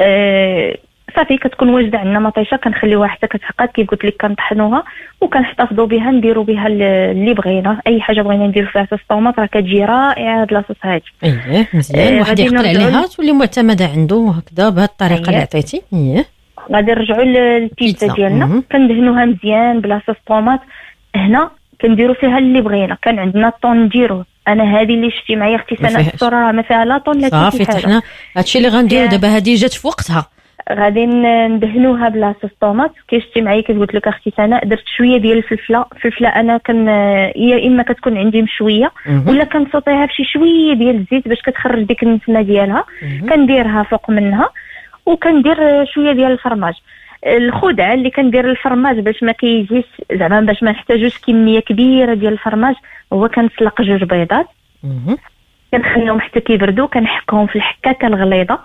أه صافي كتكون واجدة عندنا مطيشة كنخليوها حتى كتعقد كيف قلت لك كنطحنوها وكنحتفظوا بها نديروا بها اللي بغينا. أي حاجة بغينا نديرو فيها sauce tomate راه كتجي رائعة هاد la sauce هادي. اييه مزيان. واحد يقرا عليها تولي معتمدة عنده هكذا بهاد الطريقة اللي عطيتي. اييه غادي نرجعوا للبيتزا ديالنا. كندهنوها مزيان بلا صوص طوماط. هنا كنديروا فيها اللي بغينا. كان عندنا الطون نديروه أنا هذه اللي شفتي معايا أختي سناء الصورة ما فيها لا طون لا صافي حنا هادشي اللي غنديرو دابا هذه جات في وقتها. غادي ندهنوها بلا صوص طوماط. كي شتي معايا قلت لك أختي سناء درت شوية ديال الفلفلة. الفلفله أنا كان يا إما كتكون عندي مشوية ولا كنصوطيها بشي شوية ديال الزيت باش كتخرج ديك النسمة ديالها. كنديرها فوق منها وكندير شوية ديال الفرماج. الخدعة اللي كندير الفرماج باش ما كيجيش زعما باش ما نحتاجوش كمية كبيرة ديال الفرماج هو كنسلق جوج بيضات. كنخليهم حتى كيبردوا كنحكهم في الحكاكه الغليظه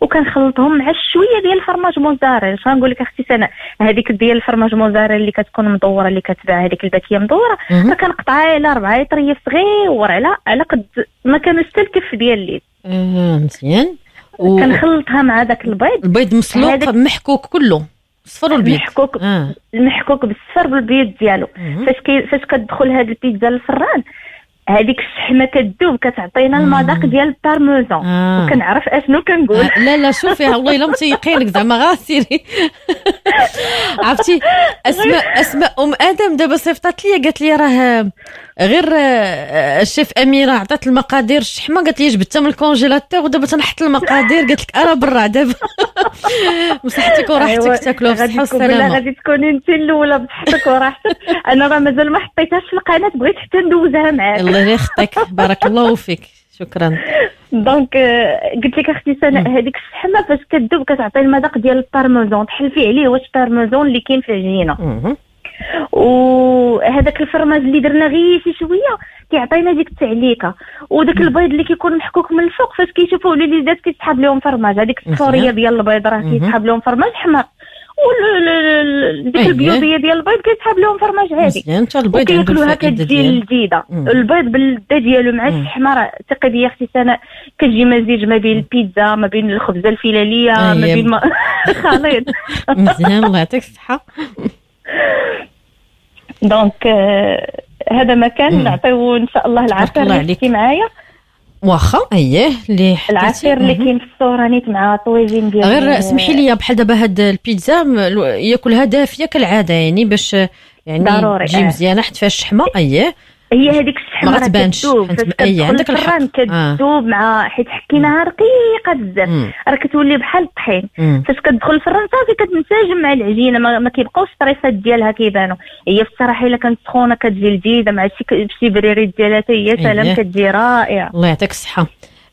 وكنخلطهم مع شوية ديال الفرماج موزاريلا اش غنقول لك أختي سناء هذيك ديال الفرماج موزاريلا اللي كتكون مدورة اللي كتباع هذيك الباكية مدورة فكنقطعها على اربعه يطريف صغيور على على قد ما كانوش حتى الكف ديال اليد. مزيان. و... كنخلطها مع داك البيض. البيض مسلوق هدك... محكوك كله الصفر والبيض المحكوك آه. المحكوك بالصفر بالبيض ديالو. فاش كي فاش كتدخل هاد البيتزا للفران هذيك الشحمه كتذوب كتعطينا المذاق ديال البارميزون آه. وكنعرف أشنو كنقول آه. لا لا شوفي والله إلا متيقينك زعما غاسيري عرفتي اسماء أسماء أم آدم دابا صيفطات لي قالت لي راه غير آه، الشيف أميرة عطات المقادير. الشحمه قالت لي جبتها من ال congélateur؟ ودابا تنحط المقادير. قالت لك ارا برا دابا. بصحتك وراحتك أيوة. تاكلوا بصحة والسلامه غادي تكوني انت الأولى بصحتك وراحتك. أنا راه مازال ما حطيتهاش في القناة بغيت حتى ندوزها معاك. الله يخطيك. بارك الله فيك. شكرا. donc euh, قلت لك أختي سناء هذيك الشحمه فاش كذوب كتعطي المذاق ديال البارميزون تحلفي عليه واش بارميزون اللي كاين في العجينه وهذاك الفرماج اللي درنا غير شي شوية كيعطينا ديك التعليكه وداك البيض اللي كيكون محكوك من الفوق فاش كيشوفوا الوليدات كيسحب لهم فرماج. هذيك الصفوريه ديال البيض راه كيسحب لهم فرماج حمر. وديك أيه. البيوضية ديال البيض كيسحب لهم فرماج عادي وكياكلوها كتجي لذيذه. البيض باللذه ديالو مع ثقي بيا أختي. سناء كتجي مزيج ما بين البيتزا ما بين الخبزة الفلاليه ما أيه. بين ما خليط. مزيان. الله يعطيك الصحة. donc آه، هذا ما كان مم. نعطيو إن شاء الله العصير اللي. شفتي معايا واخا أييه اللي. العصير اللي. كاين في الصورة نيت مع طويجين ديال غير سمحي لي بحال دابا هاد البيتزا ياكلها دافية كالعادة يعني باش يعني ضروري، تجي آه. مزيانة حيت فيها الشحمة أييه هي هذيك الشحمه. كتذوب كتدخل عندك الحق. الفران آه. كتذوب مع حيت حكيناها رقيقه بزاف. راه كتولي بحال الطحين. فاش كتدخل الفران صافي كتنسجم مع العجينة ما, ما كيبقاوش الطريفات ديالها كيبانوا هي في الصراحة إلا كانت سخونة كتجي لذيذه مع شي شي بريريت ديالها حتى هي سلام أيه. كتجي رائعة الله يعطيك الصحة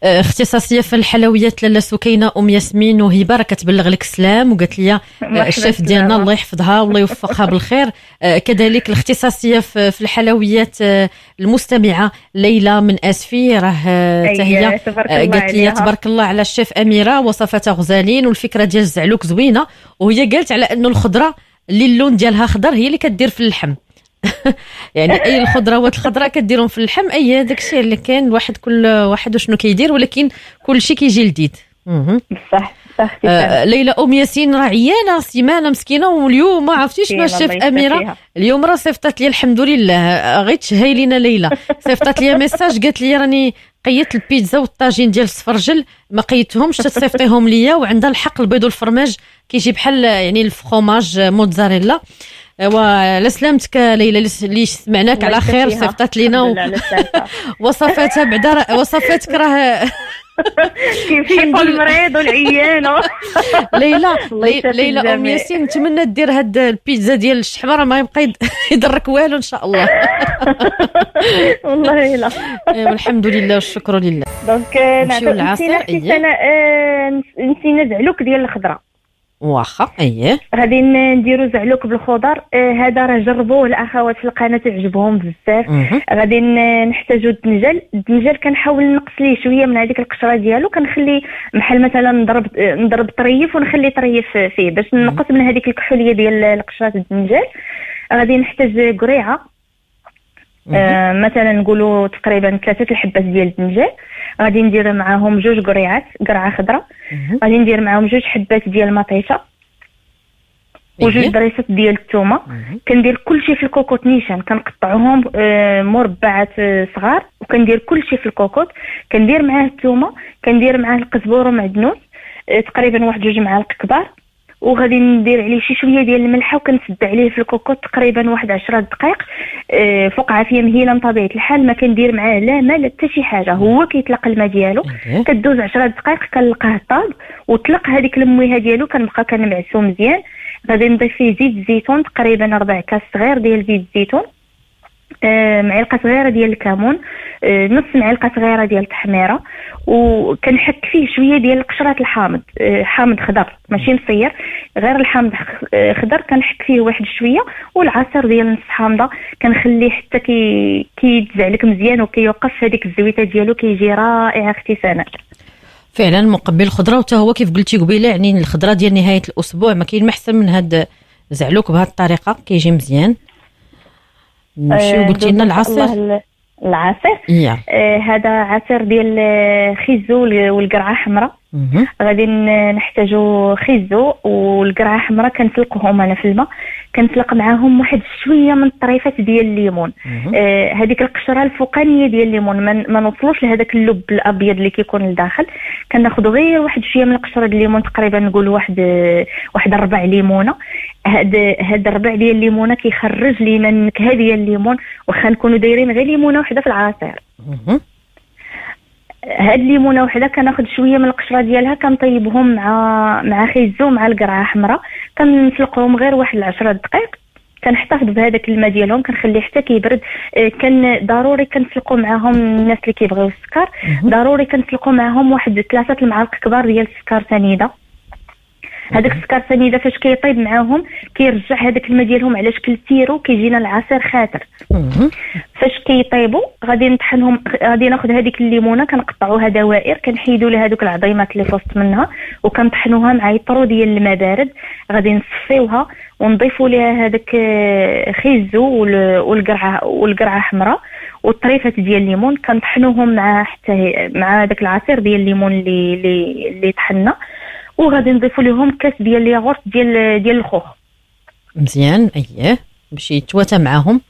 اختصاصية في الحلويات لاله سكينة أم ياسمين وهبه راه كتبلغ لك السلام وقالت لي آه، الشيف ديالنا. الله يحفظها والله يوفقها بالخير آه، كذلك الاختصاصية في الحلويات آه، المستمعة ليلى من آسفي راه آه، حتى هي آه، الله قالت لي. تبارك الله على الشيف أميرة وصفاتها غزالين والفكرة ديال الزعلوك زوينة وهي قالت على انه الخضرة اللي اللون ديالها خضر هي اللي كدير في اللحم يعني أي الخضروات الخضراء كديرهم في اللحم أي داك الشيء اللي كاين واحد كل واحد وشنو كيدير ولكن كل شيء كيجي لذيذ. بصح بصح. آه ليلى أم ياسين راه عيانة سيمانة مسكينة واليوم ما عرفتيش شنو مسكينة، الشيف الله أميرة. اليوم راه صيفطت لي الحمد لله آه، غير تشهي لينا ليلى صيفطت لي message قالت لي راني لقيت البيتزا والطاجين ديال السفرجل ما لقيتهمش تصيفطيهم ليا وعندها الحق البيض والفرماج كيجي بحال يعني ال fromage mozzarella وعلى سلامتك ليلى اللي- سمعناك على خير. صيفطت لينا. وصفاتها بعدا وصفاتك راه كيف لله. المريض والعيان ليلى ليلى أم. ياسين نتمنى دير هاد البيتزا ديال الشحمه راه ما يبقى يضرك والو إن شاء الله والله لا ايوا الحمد لله والشكر لله donc نعطيو إيه. سناء آه، نسينا زعلوك ديال الخضرة واخا أييه. غادي نديرو زعلوك بالخضر. آه، هذا راه جربوه الأخوات في القناة عجبهم بزاف. غادي نحتاجو الدنجل. الدنجل كنحاول نقص ليه شوية من هذيك القشرة ديالو. كنخلي بحال مثلا نضرب نضرب طريف ونخلي طريف فيه باش نقص من هذيك الكحولية ديال القشره الدنجل. غادي نحتاج قريعة. آه مثلا نقولوا تقريبا ثلاثة الحبات ديال الدنجل. غادي ندير معاهم جوج قريعات قرعة خضراء. غادي ندير معاهم جوج حبات ديال المطيشه وجوج إيه. ضريسات ديال الثومه. كندير كلشي في الكوكوط نيشان. كنقطعوهم آه، مربعات آه، صغار. وكندير كلشي في الكوكوط كندير معاه الثومه كندير معاه القزبور ومعدنوس. آه، تقريبا واحد جوج معالق كبار. وغادي ندير عليه شي شوية ديال الملحه وكنسد عليه في الكوكوط تقريبا واحد 10 دقائق. آه، فوق عافية مهيله من طبيعة الحال ما كندير معاه لا ما لا حتى شي حاجة. هو كيطلق الماء ديالو. كدوز 10 دقائق كنلقاه طاب وطلق هذيك المويهة ديالو كنبقى كنمعسو مزيان. غادي نضيف فيه زيت الزيتون تقريبا ربع كاس صغير ديال زيت الزيتون معلقة صغيرة ديال الكمون آه، نص معلقة صغيرة ديال التحميرة وكنحك فيه شوية ديال قشرات الحامض آه، حامض خضر ماشي مصير غير الحامض آه، خضر كنحك فيه واحد شوية والعصير ديال نص حامضة كنخليه حتى كي كيتزعلك مزيان وكيوقف هذيك الزويتة ديالو كيجي رائع أختي سناء فعلا مقبل الخضره وتا هو كيف قلتي قبيلة يعني الخضرة ديال نهاية الأسبوع ما كاين ما من هاد زعلوك بهذه الطريقة كيجي مزيان. نمشيو آه، قلتي لنا العصير؟ العصير. آه، هذا عصير ديال آه، خيزو والقرعة حمراء. غادي نحتاجو خيزو والقرعة حمراء كنسلقهم أنا في الماء. كنسلق معاهم واحد شوية من الطريفات ديال الليمون. آه هذيك القشرة الفوقانية ديال الليمون ما, ما نوصلوش لهذاك اللب الأبيض اللي كيكون لداخل كناخذ غير واحد شوية من قشره الليمون تقريبا نقول واحد واحد ربع ليمونة هاد هاد الربع ديال الليمونة كيخرج لينا النكهه ديال الليمون واخا نكونوا دايرين غير ليمونة وحدة في العصير. هاد الليمونة وحدة كناخذ شوية من القشرة ديالها كنطيبهم مع مع خيزو مع القرعة حمراء. كنسلقهم غير واحد العشرة دقائق كنحتفظ بهذاك الماء ديالهم كنخليه حتى كيبرد. آه، كان ضروري كنسلقوا معاهم الناس اللي كيبغيو السكر. ضروري كنسلقوا معاهم واحد ثلاثة المعالق كبار ديال السكر سنيدة. هذاك السكر سنيده فاش كيطيب معاهم كيرجع هذاك الماء ديالهم على شكل تيرو كيجينا العصير خاتر فاش كيطيبوا غادي نطحنهم غادي ناخذ هذيك الليمونة كنقطعوها دوائر كنحيدوا لها هذوك العظيمات اللي في وسط منها وكنطحنوها مع يطرو ديال الماء بارد غادي نصفيوها ونضيفوا لها هذاك آه، خيزو والقرعة والقرعة حمراء والطريفات ديال الليمون. كنطحنوهم مع حتى مع داك العصير ديال الليمون اللي اللي, اللي طحنا وغادي نضيفوا لهم كاس ديال الياغورت ديال ديال الخوخ. مزيان أييه باش يتواتى معاهم.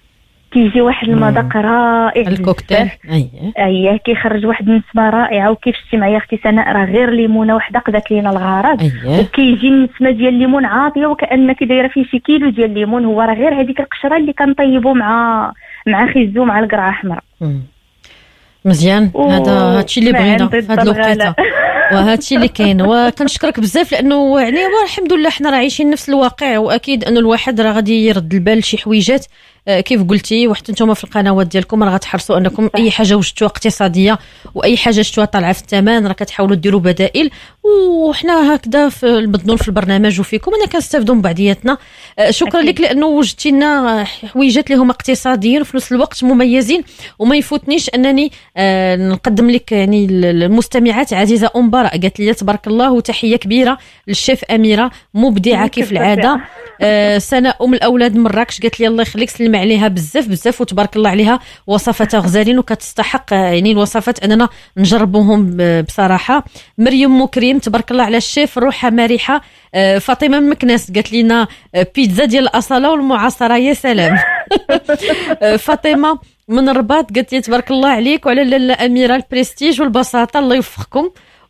كيجي واحد المذاق رائع الكوكتيل أييه. أييه كيخرج واحد النسمة رائعة وكيف شتي معايا أختي سناء راه غير ليمونة وحدة قدات لينا الغرض. أيه. وكيجي النسمة ديال الليمون عاطية وكانك دايرة فيه شي كيلو ديال الليمون هو راه غير هذيك القشرة اللي كنطيبوا مع مع خيزو مع القرعة حمراء مزيان. هذا هادشي اللي بغينا في هاد الوقيتة. وهادشي اللي كاين. وكنشكرك بزاف لأنه يعني الحمد لله حنا راه عايشين نفس الواقع وأكيد أنه الواحد راه غادي يرد البال شي حويجات. كيف قلتي وحتى نتوما في القنوات ديالكم راه غتحرصوا أنكم أي حاجة وجدتوها اقتصادية وأي حاجة شفتوها طالعة في الثمن راه كتحاولوا ديروا بدائل. وحنا هكذا في المظنون في البرنامج وفيكم. أنا كنستافدوا من بعضياتنا. آه، شكرا لك لأنه وجدتي لنا حويجات اللي هما اقتصاديين وفي نفس الوقت مميزين. وما يفوتنيش أنني آه، نقدم لك يعني المستمعات عزيزة أم براء. قالت لي تبارك الله وتحية كبيرة للشيف أميرة مبدعة كيف العادة. سناء أم الأولاد مراكش قالت لي الله يخليك عليها بزاف بزاف وتبارك الله عليها وصفاتها غزالين وكتستحق يعني الوصفات أننا نجربوهم بصراحة. مريم مكرم تبارك الله على الشيف روحها مرحه آه، فاطمة مكناس قالت لنا آه، بيتزا ديال الأصالة والمعاصره يا سلام. آه، فاطمة من الرباط قالت لي تبارك الله عليك وعلى لاله أميرة البريستيج والبساطة الله يوفقكم.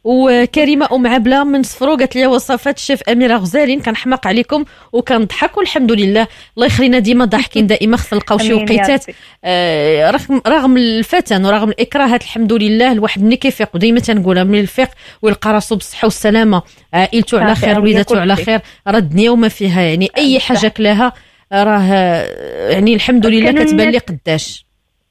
وكريمة أم عبلة من صفرو قالت لي وصفات الشيف أميرة غزالين كنحماق عليكم وكنضحك والحمد لله. الله يخلينا ديما ضاحكين دائما خص نلقاو شي وقيتات. آه رغم رغم الفتن ورغم الإكراهات الحمد لله الواحد ملي كيفيق وديما تنقولها ملي الفيق ويلقى راسو بالصحه والسلامة. عائلته على خير وليداته على خير. راه الدنيا وما فيها يعني أي حاجة كلاها راه يعني الحمد لله كتبان لي قداش.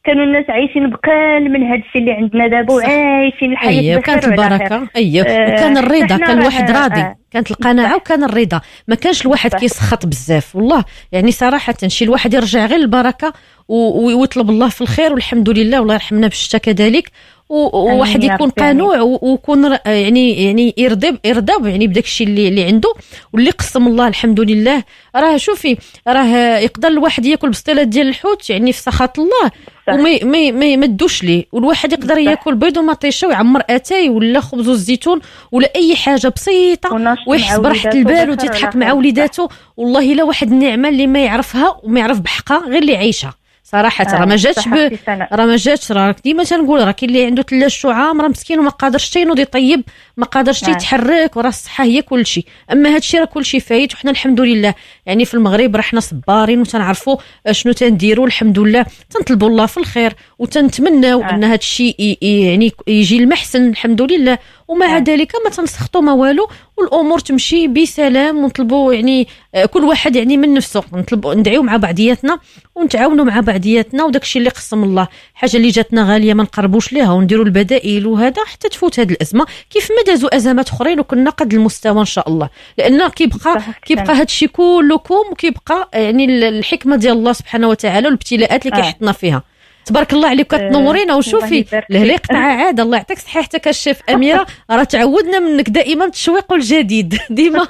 كانوا الناس عايشين بقال من هذا الشيء اللي عندنا دابا وعايشين الحياة أيوة كانت البركة. أيوه آه وكان الرضا كان الواحد راضي. آه. كانت القناعة وكان الرضا. ما كانش الواحد كيسخط بزاف والله. يعني صراحة شي الواحد يرجع غير البركة ويطلب الله في الخير والحمد لله والله يرحمنا بالشتا كذلك. وواحد يكون قنوع ويكون يعني يعني يرضى يرضى يعني بداك الشيء اللي, اللي عنده واللي قسم الله الحمد لله. راه شوفي راه يقدر الواحد ياكل بسطيلة ديال الحوت يعني في سخط الله وما ما ما, ما ليه. والواحد يقدر ياكل بيض ومطيشه ويعمر اتاي ولا خبز الزيتون ولا أي حاجة بسيطة ويحس براحة البال وتضحك مع وليداته. والله إلا واحد النعمه اللي ما يعرفها وما يعرف بحقها غير اللي عايشه صراحة آه راه ما جاتش راه ما جاتش. راه ديما تنقول راه كاين اللي عنده ثلاث شعام راه مسكين وما قادرش تينوض يطيب ما قادرش آه. يتحرك وراه الصحة هي كل شيء أما هذا الشيء راه كل شيء فايت وحنا الحمد لله. يعني في المغرب راه حنا صبارين وتنعرفوا شنو تنديروا الحمد لله. تنطلبوا الله في الخير وتنتمناو آه. أن هذا الشيء يعني يجي المحسن الحمد لله. ومع آه. ذلك ما تنسخطوا ما والو والأمور تمشي بسلام ونطلبوا يعني آه، كل واحد يعني من نفسه نطلبوا ندعيو مع بعضياتنا ونتعاونوا مع بعضياتنا وداك الشيء اللي قسم الله. حاجة اللي جاتنا غالية ما نقربوش ليها ونديروا البدائل وهذا حتى تفوت هذه الأزمة. كيف ما دازوا أزمات أخرين وكنا قد المستوى إن شاء الله. لأن كيبقى كيبقى هذا الشيء كلكم وكيبقى يعني الحكمة ديال الله سبحانه وتعالى والابتلاءات اللي آه. كيحطنا فيها. تبارك الله عليك كتنورينا آه، وشوفي لهلي قطعه عاد الله يعطيك صحيحتك الشيف أميرة راه تعودنا منك دائما التشويق الجديد ديما.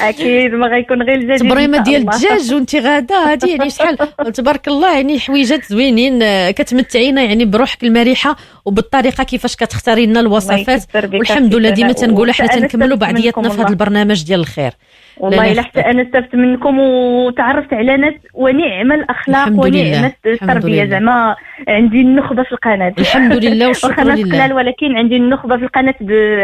أكيد ما غيكون غير الجديد تبريمة ديال الدجاج وانت غادة هذه يعني شحال؟ تبارك الله يعني حويجات زوينين آه، كتمتعينا يعني بروحك المريحة وبالطريقة كيفاش كتختاري لنا الوصفات. والحمد لله ديما تنقولوا حنا تنكملوا بعضياتنا في هذا البرنامج ديال الخير. والله إلا حتى أنا استفدت منكم وتعرفت على ناس ونعم الأخلاق ونعم التربية. زعما عندي النخبة في القناة. الحمد لله والشكر لله. ولكن عندي النخبة في القناة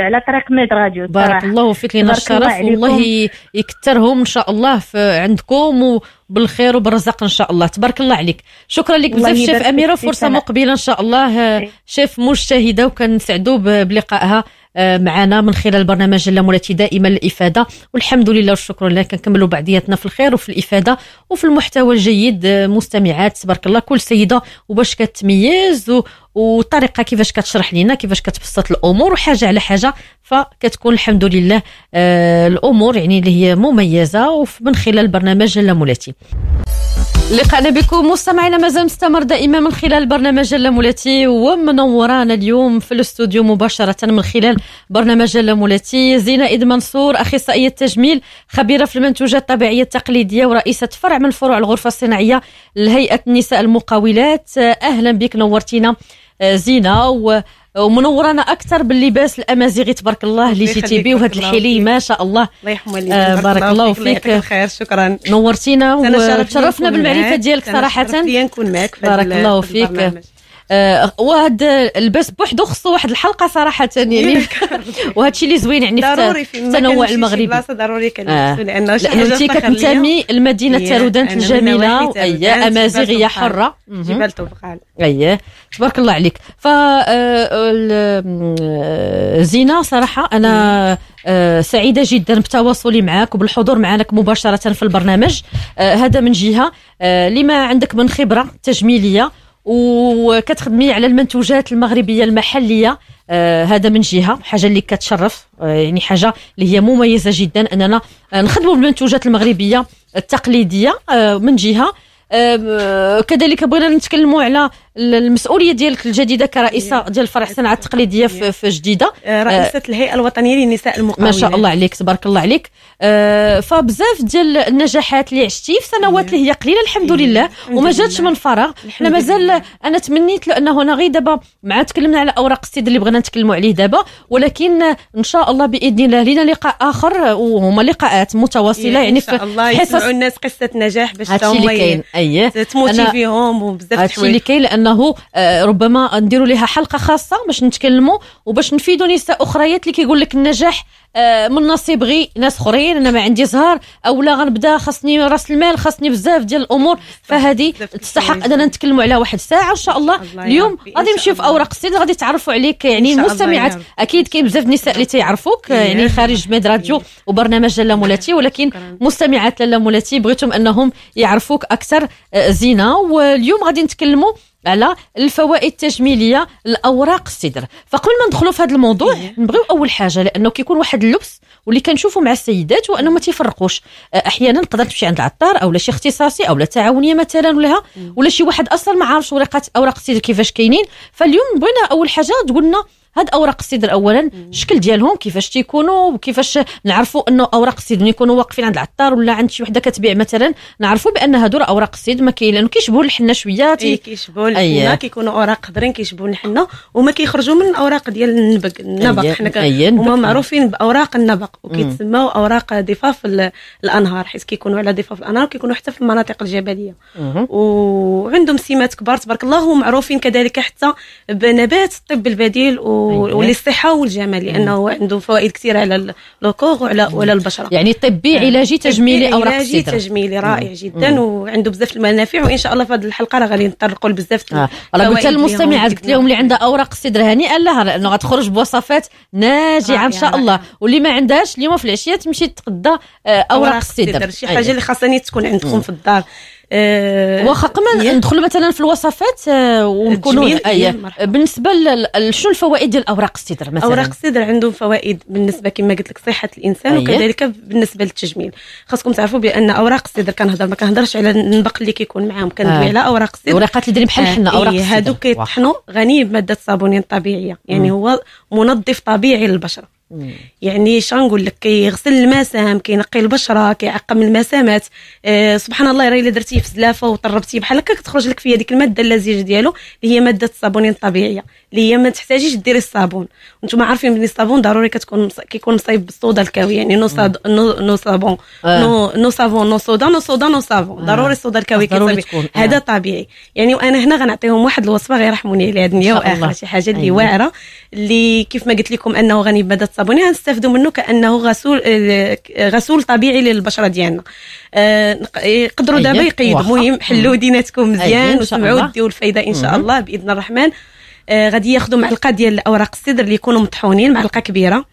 على طريق ميد راديو. بارك الله فيك لنا الشرف. والله يكثرهم إن شاء الله في عندكم بالخير وبالرزق إن شاء الله. تبارك الله عليك. شكرا لك بزاف شيف أميرة. فرصة مقبلة إن شاء الله. شيف مجتهدة وكنسعدوا بلقائها. معنا من خلال برنامج اللامولاتي دائما الافاده والحمد لله والشكر لله. كنكملوا بعضياتنا في الخير وفي الإفادة وفي المحتوى الجيد. مستمعات تبارك الله كل سيدة وباش كتميز والطريقة كيفاش كتشرح لنا كيفاش كتبسط الأمور وحاجة على حاجة. فكتكون الحمد لله آه الأمور يعني اللي هي مميزة ومن خلال برنامج اللامولاتي لقاءنا بكم. مستمعينا مازال مستمر دائما من خلال برنامج اللامولاتي ومنورانا اليوم في الاستوديو مباشرة من خلال برنامج اللامولاتي. زينه إد منصور أخصائية تجميل خبيره في المنتوجات الطبيعية التقليدية ورئيسة فرع من فروع الغرفة الصناعية لهيئة النساء المقاولات. أهلا بك نورتينا. زينة ومنورانا أكثر باللباس الأمازيغي تبارك الله اللي جيتي به وهذا الحلي ما شاء الله. الله يحمل آه بارك الله فيك بخير شكرا. نورتينا وتشرفنا بالمعرفة ديالك صراحة. نكون معك بارك الله فيك. آه وهذا البس بوحدو خصو واحد الحلقة صراحة يعني وهذا الشيء اللي زوين يعني ضروري في التنوع المغربي. بلاصة ضروري كنلبسو آه. لأنه شي حاجة انت كتنتمي لمدينه تارودانت الجميله أي أمازيغية حرة. جبال طبقال أي تبارك الله عليك. ف زينة صراحة أنا سعيدة جدا بتواصلي معك وبالحضور معنا مباشرة في البرنامج. هذا من جهة. لما عندك من خبرة تجميلية وكتخدمي على المنتوجات المغربية المحلية. آه هذا من جهة حاجة اللي كتشرف. آه يعني حاجة اللي هي مميزة جدا أننا نخدموا بالمنتوجات المغربية التقليدية آه من جهة. كذلك بغينا نتكلموا على المسؤولية ديالك الجديدة كرئيسة ديال فرع الصناعه التقليديه في جديدة. آه، رئيسة الهيئة الوطنية للنساء المقاولات ما شاء الله عليك تبارك الله عليك. آه، فبزاف ديال النجاحات اللي عشتي في سنوات اللي هي قليلة الحمد لله. وما جاتش من فراغ. حنا مازال أنا تمنيت لأنه هنا غير دابا مع تكلمنا على أوراق السيد اللي بغينا نتكلموا عليه دابا. ولكن إن شاء الله بإذن الله لينا لقاء آخر وهما لقاءات متواصلة يعني في الله يسمعوا الناس قصة نجاح باش هادشي اللي كاين. اييه تموتيفيهم وبزاف هادشي اللي كاين لأنه آه، ربما نديروا لها حلقة خاصة باش نتكلموا وباش نفيدوا نساء أخريات اللي كيقول لك النجاح آه، من نصيب غي ناس أخرين. أنا ما عندي زهر أو لا غنبدأ خاصني رأس المال خاصني بزاف ديال الأمور. فهذه تستحق أننا نتكلموا على واحد ساعة إن شاء الله, اليوم غادي نمشيو في أوراق السيد غادي تعرفوا عليك يعني المستمعات أكيد كاين بزاف النساء اللي تيعرفوك يعني خارج ميد راديو وبرنامج لاله مولاتي ولكن مستمعات لاله مولاتي بغيتهم أنهم يعرفوك أكثر آه، زينة. واليوم غادي نتكلموا على الفوائد التجميلية لاوراق الصدر. فقبل ما ندخلوا في هذا الموضوع نبغيو أول حاجة لأنه كيكون واحد اللبس واللي كنشوفوا مع السيدات هو انه ما تيفرقوش. أه، أحيانا تقدر تمشي عند العطار أو لا شي اختصاصي أو لا تعاونية مثلا ولا ولا شي واحد أصلا ما عارفش ورقات أوراق الصدر كيفاش كاينين. فاليوم بغينا أول حاجة تقولنا هاد أوراق الصدر اولا الشكل ديالهم كيفاش تيكونوا وكيفاش نعرفوا إنه أوراق الصدر يكونوا واقفين عند العطار ولا عند شي وحدة كتبيع مثلا نعرفوا بأن هادو أوراق الصدر ما كاين لأنه كيشبهوا الحنه شوية تي... كيشبهوا الحنه كيكونوا أوراق خضرين كيشبهوا الحنه وما كيخرجوا من الاوراق ديال النبق النبق. حنا هما معروفين بأوراق النبق وكيتسموا أوراق ضفاف الأنهار حيت كيكونوا على ضفاف الأنهار كيكونوا حتى في المناطق الجبلية. وعندهم سمات كبار تبارك الله ومعروفين كذلك حتى بنبات الطب البديل و. وللصحه والجمال لأنه عنده فوائد كثيرة على الكوغ وعلى وعلى البشرة. يعني طبي آه. علاجي تجميلي أوراق علاجي تجميلي رائع جدا وعنده بزاف المنافع وإن شاء الله في هذه الحلقة راه غادي نطرقوا لبزاف آه. راه قلت للمستمعات قلت لهم اللي عندها أوراق الصدر هنيئا لها لأنه غتخرج بوصفات ناجعة إن شاء الله. واللي ما عندهاش اليوم في العشية تمشي تقضى آه، أوراق الصدر. شي حاجة اللي خاصني تكون عندكم في الدار. واخا قبل ندخلوا مثلا في الوصفات آه ونكونوا أيه بالنسبة شنو الفوائد ديال أوراق الصدر مثلا؟ أوراق الصدر عندهم فوائد بالنسبة كما قلت لك صحة الإنسان أيه. وكذلك بالنسبة للتجميل. خاصكم تعرفوا بأن أوراق الصدر كنهضر ما كنهضرش على النبق اللي كيكون معاهم كندوي آه. على أوراق الصدر. ورقات اللي بحال حنا آه أوراق الصدر. هادو كيطحنوا غني بمادة صابونين طبيعية يعني. هو منظف طبيعي للبشرة. يعني شنقول لك؟ كيغسل المسام كينقي البشرة كيعقم المسامات. آه سبحان الله راه إلا درتيه في زلافة وطربتيه بحال هكا كتخرج لك فيها ديك المادة اللزيجه ديالو اللي هي مادة الصابونين الطبيعية اللي هي ما تحتاجيش ديري الصابون. وأنتم عارفين بلي الصابون ضروري كتكون كيكون مصايب بالصودا الكاوي يعني نو صاد نو نو صابون. آه. نو نو صابون نو صودا نو صودا نو صابون. آه. ضروري الصودا الكاوي كيصايب هذا آه. طبيعي. يعني وأنا هنا غنعطيهم واحد الوصفة غيرحموني عليها الدنيا واخره شي حاجة اللي أيوة. واعرة اللي كيف ما قلت لكم أنه غني بماده الصابونيه غنستافدوا منه كأنه غسول غسول طبيعي للبشرة ديالنا. يقدروا دابا يقيدوا المهم حلوا ديناتكم مزيان وسمعوا ديوا الفايدة إن شاء الله بإذن الرحمن. غادي ياخذوا معلقة ديال أوراق السدر اللي يكونوا مطحونين معلقة كبيرة.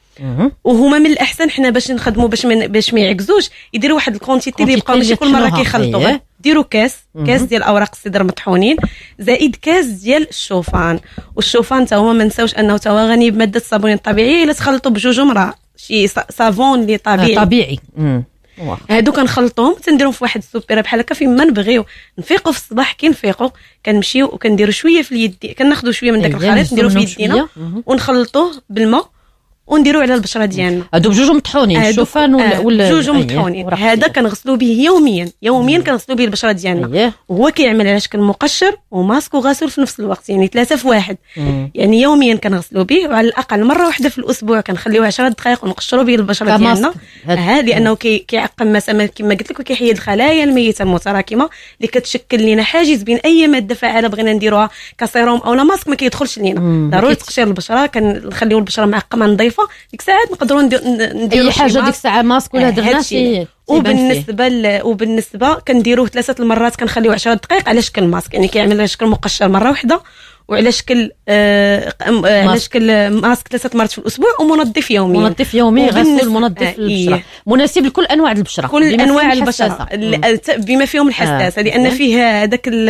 وهما من الأحسن حنا باش نخدموا باش من باش ما يعكزوش يديروا واحد الكونتيتي اللي يبقاو ماشي كل مرة. كيخلطوا أيه. ديروا كاس. كاس ديال أوراق السدر مطحونين زائد كاس ديال الشوفان والشوفان تا هو ما نساوش أنه تا هو غني بمادة الصابونين الطبيعيه إلا تخلطوا بجوجهم راه شي صابون اللي آه، طبيعي طبيعي مم. هادو كنخلطوهم تنديرهم في واحد السوبيره بحال هكا فين ما نبغيو. نفيقوا في الصباح كي نفيقوا كنمشيو وكنديروا شوية في اليد كناخذوا شوية من داك أيه، الخليط نديروا في منهم يدينا. ونخلطوه بالماء ونديروا على البشرة ديالنا. هادو بجوج مطحونين الشوفان ولا آه، ولا جوج مطحونين. هذا السدر. كنغسلوا به يوميا يوميا كنغسلوا به البشرة ديالنا. وهو كيعمل على شكل مقشر وماسك وغسول في نفس الوقت يعني ثلاثة في واحد. مم. يعني يوميا كنغسلوا به وعلى الأقل مرة واحدة في الأسبوع كنخليوه 10 دقائق ونقشروا به البشرة. ديالنا. ها لأنه كي كيعقم مسام كما قلت لك وكيحيد الخلايا الميتة المتراكمة اللي كتشكل لنا حاجز بين أي مادة فعالة بغينا نديروها كسيروم أو لا ماسك ما كيدخلش لينا. ضروري تقشير البشرة كنخليو البشرة معقمة نظيفة. ديك الساعات نقدروا ندير- نديروا أي شي حاجة ديك. الساعة ماسك ولا آه، تيبان فيه. وبالنسبة ل... وبالنسبه كنديروه ثلاثة المرات كنخليوه 10 دقائق على شكل ماسك يعني كيعمل على شكل مقشر مرة واحدة وعلى شكل آه آه على. شكل ماسك ثلاثة مرات في الأسبوع ومنظف يوميا منظف يومي غسول منظف آه، للبشرة إيه. مناسب لكل أنواع البشرة كل أنواع البشرة بما فيهم الحساسة آه، لأن. فيه هذاك ال-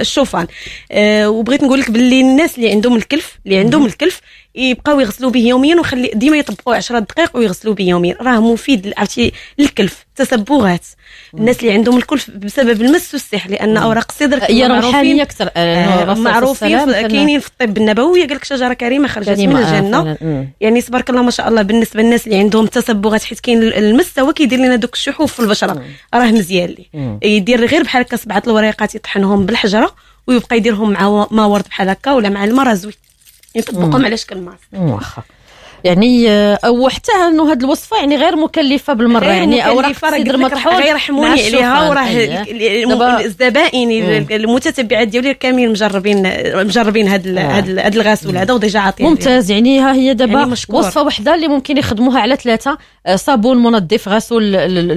الشوفان آه، وبغيت نقول لك باللي الناس اللي عندهم الكلف اللي عندهم الكلف يبقاو يغسلوا به يوميا وخلي ديما يطبقوا 10 دقائق ويغسلوا به يوميا. راه مفيد عرفتي؟ للكلف تسبغات الناس اللي عندهم الكلف بسبب المس والسحر لأن أوراق الصدر معروفين. أكثر آه، معروفين في- كاينين في الطب النبوي قال لك شجرة كريمة خرجت من الجنة. يعني تبارك الله ما شاء الله بالنسبة للناس اللي عندهم تسبغات حيت كاين المس هو كيدير لنا دوك الشحوف في البشرة. راه مزيان لي. يدير غير بحال هكا سبعة الوريقات يطحنهم بالحجرة ويبقى يديرهم مع ما ورد بحال هكا ولا مع الماء راه زوين. يطبقهم على شكل ماسك واخا يعني آه، أو حتى إنه هذه الوصفة يعني غير مكلفة بالمرة يعني اوراق راه مطحون غير حموني عليها. وراه ال- الزبائن. المتتبعات ديالي كاملين مجربين مجربين هذا. هذا ال- هذا الغسول هذا وديجا عاطين ممتاز يعني ها هي دابا يعني. وصفة وحدة اللي ممكن يخدموها على ثلاثة آه، صابون منظف غسول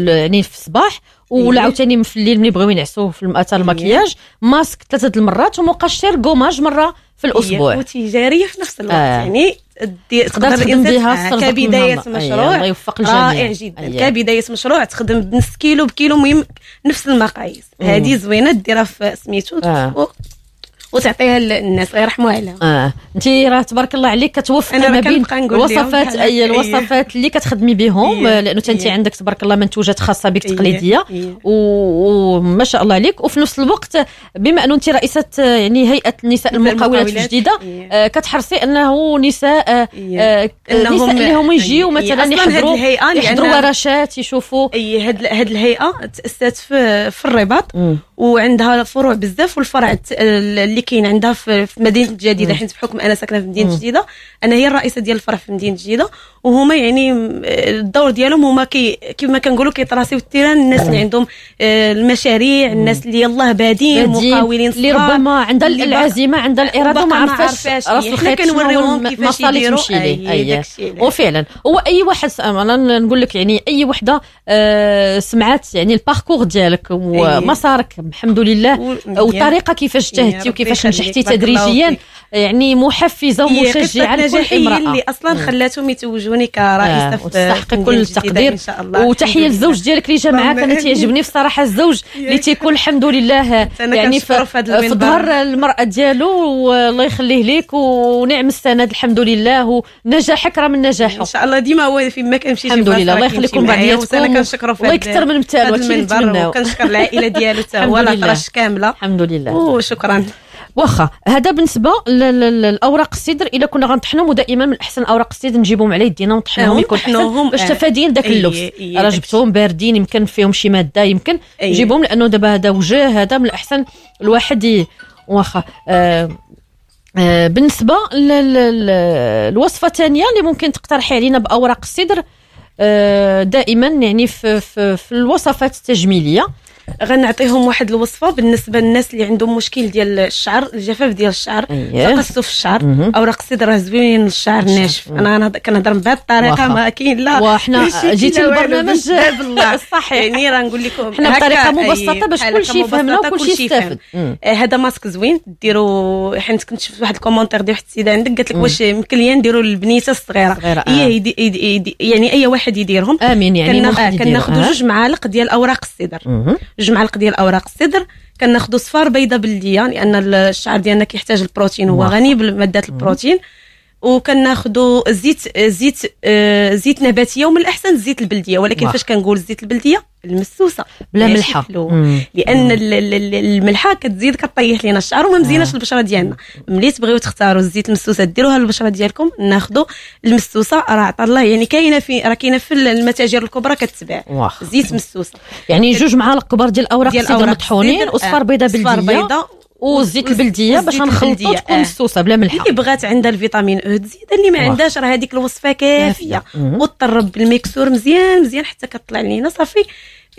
يعني في الصباح ولا إيه. عاوتاني في الليل ملي يبغيو ينعسوا في اثار المكياج ماسك ثلاثة المرات ومقشر قوماج مرة في الأسبوع وتجاريه في نفس الوقت آه. يعني تقدر تخدم الإنسان- بها آه، كبداية مشروع. الله يوفق الجميع رائع جدا. أيه. كبداية مشروع تخدم بنص كيلو بكيلو مهم نفس المقاييس. هذه زوينة ديرها في سميتو آه. وتعطيها للناس غيرحموا عليها آه انت راه تبارك الله عليك كتوفق أنا راه ما بين الوصفات أي هكا، الوصفات اللي كتخدمي بهم إيه. لأنه انت إيه. عندك تبارك الله منتوجات خاصة بك إيه. تقليدية إيه. وما شاء الله عليك وفي نفس الوقت بما أنه انت رئيسة يعني هيئة النساء المقاولات. الجديدة إيه. آه، كتحرصي أنه نساء آه، إيه. آه، اللي هم يجيو إيه. مثلا يحضروا الهيئة يحضروا ورشات يشوفوا اي هاد الهيئة تأسست في في الرباط. وعندها فروع بزاف والفرع اللي كاين عندها في مدينة الجديده حيت بحكم أنا ساكنة في مدينة الجديده أنا هي الرئيسة ديال الفرع في مدينة الجديده وهما يعني الدور ديالهم هما كي كما كنقولوا كيطراسيو ال terrain الناس اللي عندهم آه، المشاريع الناس اللي يلاه بادين مقاولين اللي ربما عندها العزيمة عندها الإرادة ما عرفاش. راس الخيط الم- كيفاش يديروا. أي، وفعلا هو أي واحد أنا نقول لك يعني أي وحدة آه، سمعت يعني ال parcours ديالك ومسارك الحمد لله. والطريقة كيفاش اجتهدتي وكيفاش. نجحتي تدريجيا. يعني محفزة ومشجعه لكل امراه اللي أصلا. خلاتهم يتوجوني آه، كرئيسه في في كل التقدير إن شاء الله. وتحية للزوج. ديالك اللي جا معاك أنا. تيعجبني الصراحه الزوج اللي تيكون الحمد لله يعني في في. ظهر المرأة ديالو والله يخليه ليك ونعم السند الحمد لله ونجاحك راه من نجاحه إن شاء الله ديما هو فين ما كنمشي الحمد لله الله يخليكم بعضياتكم. أنا كنشكروا في الله يكثر من نتمناو وكنشكر العائلة ديالو حتى هو. الاطراش كاملة. الحمد لله. وشكرا واخا هذا بالنسبة للاوراق السدر إلا كنا غنطحنهم ودائما من الاحسن أوراق السدر نجيبهم على يدينا ونطحنوهم آه، يكون أحسن باش. تفادين داك اللبس راه جبتهم باردين يمكن فيهم شي مادة يمكن أي. جيبهم لأنه دابا هذا وجه هذا من الأحسن الواحد. واخا آه آه بالنسبة للوصفه الثانية اللي ممكن تقترحي علينا بأوراق السدر آه دائما يعني في, في, في الوصفات التجميلية غنعطيهم واحد الوصفة بالنسبة للناس اللي عندهم مشكل ديال الشعر الجفاف ديال الشعر أييه. تقصف الشعر مهم. أوراق السدر راه زوينين للشعر ناشف. أنا كنهضر بهذه الطريقة. ما كاين لا وحنا جيتي البرنامج بزاف الله صحيح يعني راه نقول لكم حنا بطريقة مبسطة باش كل كلشي يفهم. يستافد مم. آه، هذا ماسك زوين ديروا حيت كنت شفت واحد ال commentaire ديال واحد السيدة عندك قالت لك. واش يمكن ليا نديروا للبنيته الصغيرة آه. هي يعني أي واحد يديرهم آمين يعني. كناخذوا آه. جوج معالق ديال أوراق السدر. جوج معالق ديال اوراق السدر كناخذوا صفار بيضة بلديه لأن الشعر ديالنا كيحتاج البروتين هو. غني بمادات البروتين وكناخذوا زيت زيت آه، زيت نباتية ومن الأحسن الزيت البلدية ولكن. فاش كنقول الزيت البلدية المسوسة بلا ملحة. مم. لأن ال- ال- ال- الملحة كتزيد كطيح لينا الشعر وما مزيناش آه. البشرة ديالنا ملي تبغيو تختاروا الزيت المسوسة ديروها للبشره ديالكم ناخذوا المسوسة راه عطا الله يعني كاينة في راه كاينة في المتاجر الكبرى كتباع زيت مسوسة يعني جوج معالق كبار ديال الأوراق ديال السدر أوراق مطحونين وصفار آه. صفار بلدية والز- البلدية باش البلدية، تكون. مسوسه بلا ملحة اللي بغات عندها ال vitamine E تزيد اللي ما. عندهاش راه هذيك الوصفة كافية. وتطرب بال mixeur مزيان مزيان حتى كطلع لينا صافي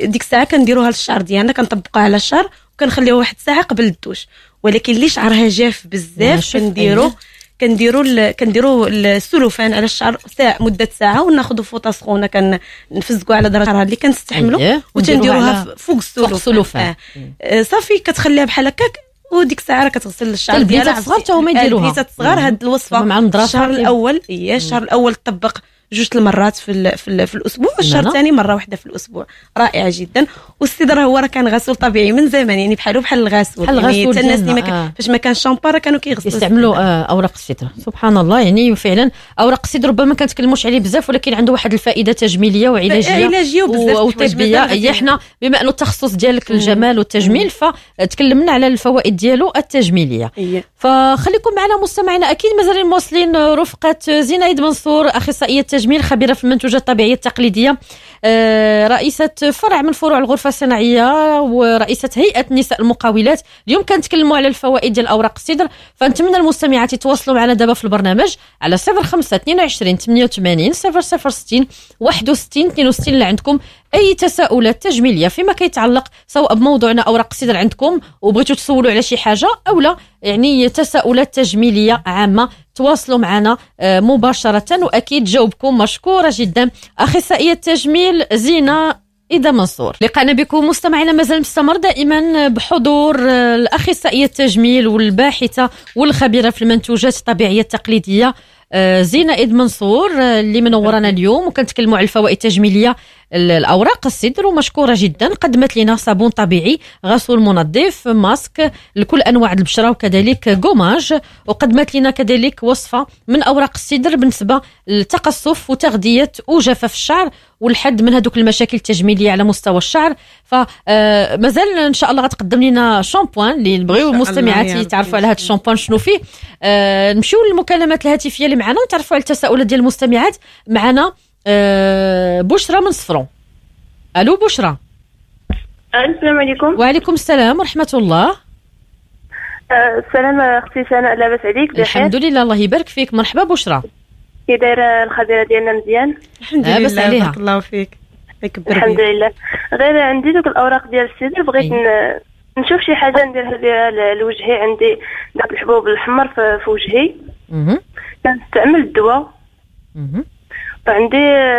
ديك الساعة كنديروها للشعر ديالنا كنطبقوها على الشعر وكنخليوها واحد الساعة قبل الدوش ولكن اللي شعرها جاف بزاف كنديرو أيوة. كنديرو ال- كنديرو ال cellophane على الشعر ساعة مدة ساعة وناخذوا فوطة سخونة كنفزقوا على درجة الحرارة اللي كنستحملوا أييه. وتنديروها فوق ال cellophane فوق ال cellophane. آه، صافي كتخليها بحال هكاك وديك الساعة راه كتغسل الشعر البنيتات ديالها الصغار حتى هما يديروها. البنيتات الصغار. هاد الوصفة مع المدرسة الشهر الأول هي الشهر الأول طبق جوج المرات في ال في, ال في الأسبوع والشهر نعم. الثاني مرة واحدة في الأسبوع. رائعه جدا. والسدر هو راه كان غسول طبيعي من زمان يعني بحالو بحال الغسول. بحال يعني الغسول حتى الناس اللي ما آه. فاش ما كان الشامبو راه كانوا كيغسلوا يستعملوا. آه أوراق السدر سبحان الله يعني فعلا أوراق السدر ربما كنتكلموش عليه بزاف ولكن عنده واحد الفائدة تجميلية وعلاجية علاجية وطبيه هي إحنا بما أنه التخصص ديالك. الجمال والتجميل فتكلمنا على الفوائد ديالو التجميلية. هي فخليكم معنا مستمعينا أكيد مازالين مواصلين رفقة زينايد منصور أخصائية تجميل خبيره في المنتوجات الطبيعيه التقليديه آه، رئيسه فرع من فروع الغرفه الصناعيه ورئيسه هيئه النساء المقاولات اليوم كنتكلموا على الفوائد ديال اوراق السدر فنتمنى المستمعات يتواصلوا معنا دابا في البرنامج على 05 22 88 060 61 62 اللي عندكم اي تساؤلات تجميليه فيما كيتعلق سواء بموضوعنا اوراق السدر عندكم وبغيتوا تسولوا على شي حاجة أو لا يعني تساؤلات تجميليه عامه تواصلوا معنا آه، مباشرة وأكيد جاوبكم مشكوره جدا. اخصائيه تجميل زينة إذا منصور. لقانا بكم مستمعينا مازال مستمر دائما بحضور آه، الأخصائية التجميل والباحثة والخبيرة في المنتوجات الطبيعية التقليدية آه، زينة إد منصور اللي منورنا اليوم وكنتكلموا على الفوائد التجميلية ال- الأوراق السدر ومشكورة جدا قدمت لنا صابون طبيعي غسول منظف ماسك لكل أنواع البشرة وكذلك جوماج وقدمت لنا كذلك وصفة من أوراق السدر بالنسبة للتقصف وتغذية وجفاف الشعر والحد من هذوك المشاكل التجميلية على مستوى الشعر. فمازال إن شاء الله غتقدم لنا شامبوان اللي بغيو إن شاء الله المستمعات. يتعرفوا على هذا الشامبوان شنو فيه. آه نمشيو للمكالمات الهاتفية اللي معنا ونتعرفوا على التساؤلات ديال المستمعات. معنا آه بشرى من صفرو ألو بشرى. السلام عليكم. وعليكم السلام ورحمة الله. آه، السلام أختي سناء لاباس عليك بخير. الحمد لله الله يبارك فيك. مرحبا بشرى. كي دايرة الخبيره ديالنا مزيان. الحمد لاباس لله عليها. بارك الله فيك. الحمد. لله. غير عندي دوك الأوراق ديال السدر بغيت ن- نشوف شي حاجة نديرها بها لوجهي. عندي داك الحبوب الحمر في, وجهي. كنستعمل الدواء. مهم. وعندي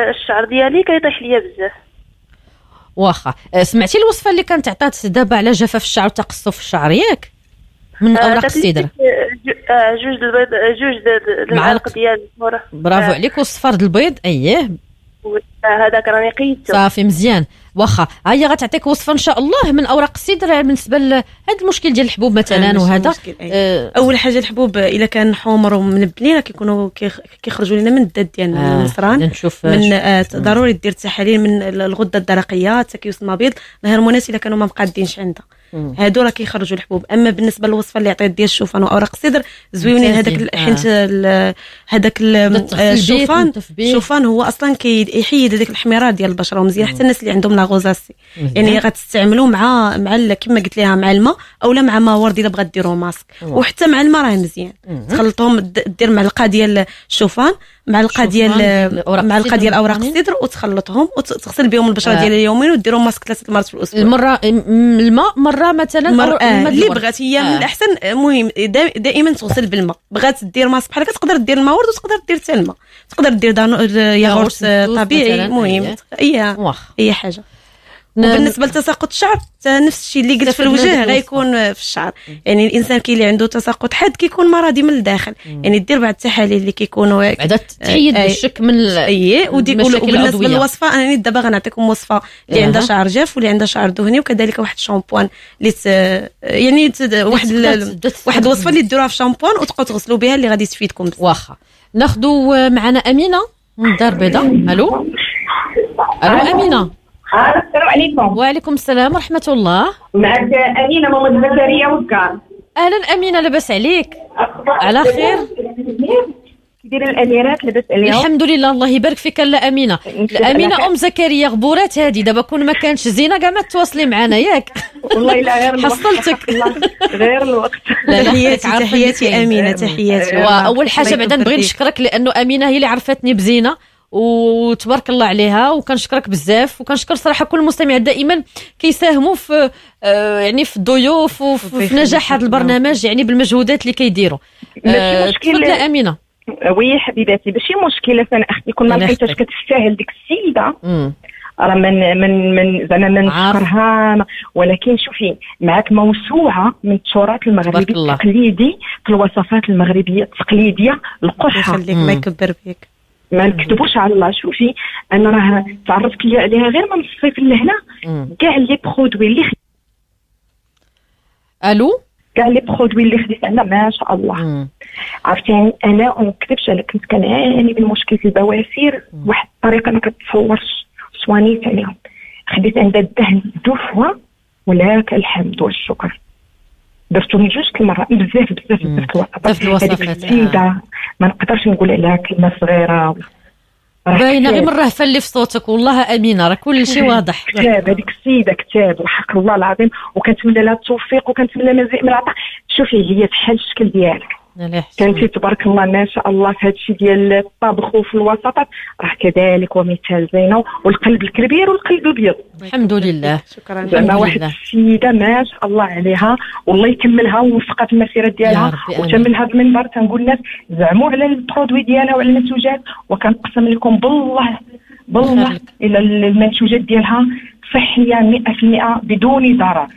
الشعر ديالي كيطيح ليا بزاف واخا آه، سمعتي الوصفة اللي كانت عطات دابا على جفاف الشعر وتقصف الشعر ياك من آه، أوراق السدر آه، جوج البيض جوج المعالق معالق. ديال برافو. عليك والصفار البيض أييه هذاك راني قيدته صافي مزيان واخا. هي غتعطيك وصفه إن شاء الله من أوراق السدر بالنسبة لهذا المشكل ديال الحبوب آه، مثلا وهذا. مشكل، أي. آه، أول حاجة الحبوب الا كان حمر ومنبلين راه كيكونوا كيخ- كيخرجوا لنا من الدد ديالنا من آه، النصران نشوف من آه ضروري دير تحاليل من الغدة الدرقية التكيس المبيض الهرمونات الا كانوا ما مقادينش عندها. هادو راه كيخرجوا الحبوب أما بالنسبة للوصفة اللي عطيت ديال الشوفان وأوراق السدر زوينين هذاك آه. حيت هذاك آه، الشوفان. الشوفان هو أصلا كيحيد هذيك الاحمرار ديال البشرة ومزيان حتى الناس اللي عندهم لاغوزاسي. يعني غتستعملوا مع مع كما قلت لها مع الماء أولا مع ما ورد الا بغات ديروا ماسك. وحتى مع الماء راه مزيان. تخلطهم دير معلقة ديال الشوفان معلقه ديال معلقه ديال اوراق. السدر وتخلطهم وتغسل بهم البشرة آه. ديالها اليومين وديرهم ماسك ثلاثة مرات في الأسبوع المره الماء مرة مثلا مر... آه اللي. بغات هي من آه. الأحسن مهم دا... دائما تغسل بالماء بغات دير ماسك بحال هكا تقدر دير الماء ورد وتقدر دير حتى الماء تقدر دير. ياغورت طبيعي مثلاً، مهم أيه. اي أي حاجة وبالنسبة لتساقط الشعر نفس الشيء اللي قلت في الوجه. غيكون في الشعر يعني الإنسان كي اللي عنده تساقط حاد كيكون مرضي من الداخل يعني دير بعض التحاليل اللي كيكونوا بعدا تحيد آه، الشك من ال- اي وبالنسبة. للوصفة أنا دابا غنعطيكم وصفة اللي ياها. عندها شعر جاف واللي عندها شعر دهني وكذلك واحد الشامبوان اللي ت... يعني. واحد. واحد الوصفة اللي ديروها في شامبوان وتبقاو تغسلوا بها اللي غادي تفيدكم واخا ناخذوا معنا أمينة من الدار البيضاء ألو ألو أمينة السلام عليكم. وعليكم السلام ورحمة الله. معك امينه ماما زكريا وكار أهلا أمينة لاباس عليك. على خير. كيدير الأميرات لاباس عليهم. الحمد لله الله يبارك فيك لا أمينة. خير. أم زكريا غبورات هذه دابا كون ما كانش زينة كاع ما تواصلي معنا ياك. والله لا غير الوقت. حصلتك. غير الوقت. تحياتي تحياتي. أمينة تحياتي. وأول حاجة بعدا نبغي. نشكرك لأنه أمينة هي اللي عرفتني بزينة. وتبارك الله عليها وكنشكرك بزاف وكنشكر صراحة كل المستمعين دائما كيساهموا في آه، يعني في الضيوف وفي نجاح يخليك. هذا البرنامج يعني بالمجهودات اللي كيديروا ماشي آه،. تفضل أمينة وي حبيباتي ماشي مشكله أنا أختي كل ما الله لقيتهاش. كتستاهل ديك السيدة. راه من من من زعما ما. نشكرها ولكن شوفي معك موسوعة من التراث المغربي الله. التقليدي في الوصفات المغربية التقليدية القحه يخليك مم. ما يكبر فيك ما نكذبوش على الله. شوفي أنا راه تعرفت لي عليها غير من الصيف لهنا. كاع les produits اللي خديت. ألو؟ كاع les produits اللي خديت عندها ما شاء الله. عرفتي أنا وما نكذبش عليك كنت كنعاني من مشكل البواسير. واحد الطريقة ما كتصورش. صوانيت عليهم. خديت عندها الدهن deux fois ولك الحمد والشكر. درتهم جوج المرات بزاف بزاف. بزاف الوصفات، هذيك السيده ما نقدرش نقول عليها كلمة صغيرة. باينة غير. من الرهفه اللي في صوتك. والله أمينة راه كل شيء واضح. كتاب هذيك السيدة كتاب وحق الله العظيم. وكنتمنى لها التوفيق وكنتمنى مزيد من العطاء. شوفي هي بحال الشكل ديالك. كنتي تبارك الله ما شاء الله في هذا الشيء ديال الطبخ وفي الوسطات راه كذلك ومثال زينة والقلب الكبير والقلب الأبيض الحمد لله شكرا زعما واحد. السيدة ما شاء الله عليها والله يكملها ووفقها في المسيره يا ديالها. وتمن هذا المنبر تنقول الناس زعموا على البرودوي ديالها وعلى المنتوجات وكنقسم لكم بالله بالله. إلى المنتوجات ديالها صحية 100% بدون ضرر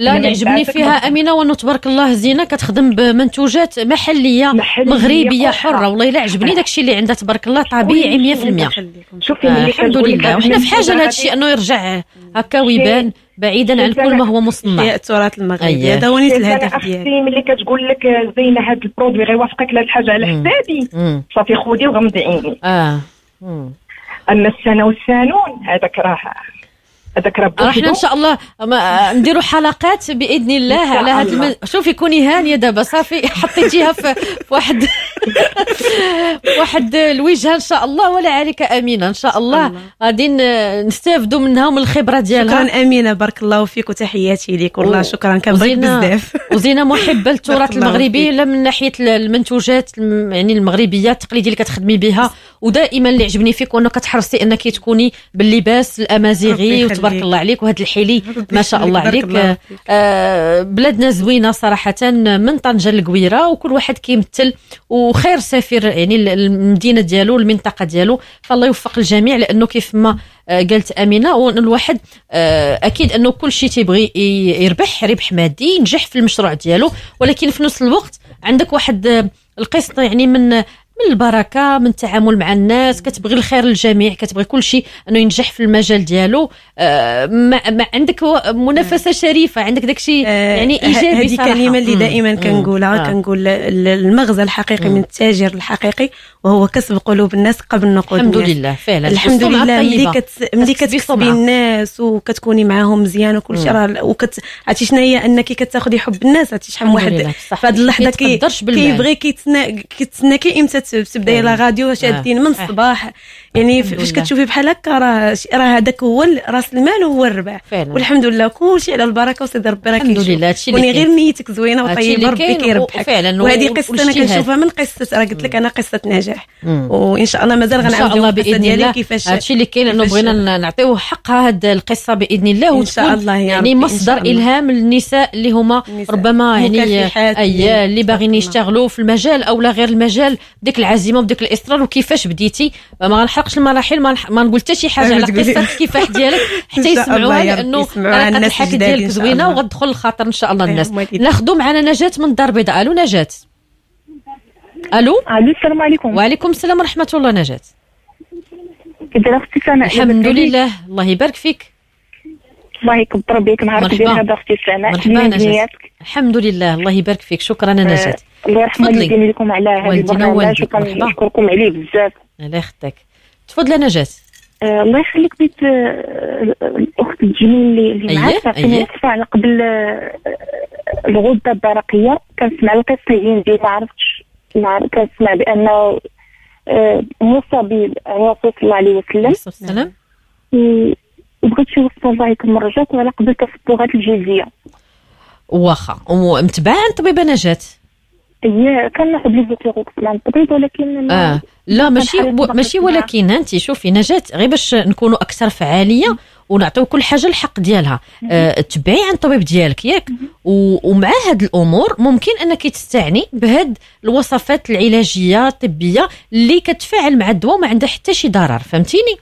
لا اللي عجبني فيها مصر. امينه وانه تبارك الله زينة كتخدم بمنتوجات محلية, محلية مغربية قحة. حرة والله إلا عجبني داكشي اللي عندها تبارك الله طبيعي 100% يخليكم. شوفي آه ملي الحمد لله وحنا في حاجة لهذا الشيء أنه يرجع هكا ويبان بعيدا عن كل ما هو مصنع هي التراث المغربي. هذا هو نيت الهدف ديالي أختي ملي كتقول لك زينة هذا البرودوي غيوافقك لهاد الحاجة على. حسابي. صافي خذي وغمضي عيني آه. اما السنة والسانون هذاك راه هذاك راه راه حنا بوحدو إن شاء الله ما- نديروا حلقات بإذن الله. على هذا الله. الم... شوفي كوني هانية دابا. صافي حطيتيها في في واحد في واحد الوجهة إن شاء الله ولا عليك أمينة إن شاء الله. غادي نستافدوا منها ومن الخبرة ديالها. شكرا أمينة بارك الله فيك وتحياتي لك. والله شكرا كنبغيك وزينة- بزاف. وزينة محبة للتراث المغربي. لا من ناحية المنتوجات الم- يعني المغربية التقليدية اللي كتخدمي بها. ودائما اللي عجبني فيك وأنه كتحرصي أنك تكوني باللباس الأمازيغي يخليك. وتبارك الله عليك وهذا الحلي ما شاء الله عليك الله. آه، بلادنا زوينة صراحة من طنجة للقويره وكل واحد كيمثل وخير سفير يعني ال- المدينة ديالو المنطقة ديالو فالله يوفق الجميع لأنه كيف ما آه، قالت أمينة وإن الواحد آه، أكيد أنه كل شيء تيبغي يربح ربح مادي ينجح في المشروع ديالو ولكن في نفس الوقت عندك واحد آه، القسط يعني من من البركة من التعامل مع الناس كتبغي الخير للجميع كتبغي كل شيء إنه ينجح في المجال ديالو آه، ما ما عندك منافسة شريفة عندك داكشي يعني آه، إيجابي هذه كلمة اللي. دائما. كنقولها آه. كنقول ال- المغزى الحقيقي من التاجر الحقيقي وهو كسب قلوب الناس قبل نقود الحمد. لله فعلا الحمد لله ملي. كت... ملي كتكسبي. الناس وكتكوني معاهم مزيان وكل شيء راه وكت عرفتي شنو هي أنك كتاخذي حب الناس عرفتي شحال واحد في هذه اللحظة. كيبغي كيتسناكي إمتى ت- تبداي لا راديو شادين من صح. الصباح. يعني الحمد فاش. كتشوفي بحال هكا راه راه هذاك هو راس المال وهو الربح فعلا. والحمد لله كلشي على البركة وسيدي ربي راه الحمد كيشوف. لله، هادشي اللي غير. نيتك زوينة وطيبه ربي كيربحك وهذه قصة أنا. كنشوفها من قصة راه قلت لك أنا قصة نجاح. وإن شاء الله مازال إن غنعاود القصة ديالي كيفاش هادشي اللي كاين لأنه كيفاش- بغينا ن- نعطيو حقها هاد القصة بإذن الله إن شاء الله يا يعني مصدر. إلهام للنساء اللي هما. ربما يعني أي اللي باغيين. يشتغلوا في المجال أو لا غير المجال بديك العزيمة وبديك الإصرار وكيفاش بديتي ما غنحرقش المراحل ما, نقول حتى شي حاجة على تقولي- قصة الكفاح ديالك؟ حتى يسمعوها لأنه راه الحكي ديالك شاء زوينة الله. وغتدخل الخاطر إن شاء الله أيوة، الناس. ناخذوا معنا نجاة من الدار البيضاء. ألو نجاة. ألو؟ ألو السلام عليكم. وعليكم السلام ورحمة الله نجاة. كدير أختي سناء الحمد لله. الله يبارك فيك. الله يكبر بك نهار مرحبا. كبير هذا أختي سناء مرحبا من نجاة. الحمد لله الله يبارك فيك. شكرا نجاة. آه، الله يرحم لكم على هذا والدينا البرنامج. مرحبا. وكنشكركم عليه بزاف. الله يخطيك تفضلي نجاة آه، الله يخليك بيت آه، الأخت الجميل اللي اللي أيه، معاك أيه. على قبل آه، الغدة الدرقيه كنسمع القصة ديال ما عرفتش ما كنسمع بانه آه، موصى به الرسول صلى الله عليه وسلم. والسلام. و- وبغيت شي وصفة الله يكمل رجاك على قبل تفطغات الجلديه واخا. ومتبعة عن طبيبة نجاة. هي كان ناخذ لي الطبيب ولكن آه. لا ماشي ماشي. ولكن انت شوفي نجاة غير باش نكونوا أكثر فعالية ونعطيو كل حاجة الحق ديالها. آه تبعي عن الطبيب ديالك ياك. ومع هاد الأمور ممكن أنك تستعني بهاد الوصفات العلاجية الطبية اللي كتفاعل مع الدواء وما عندها حتى شي ضرر فهمتيني؟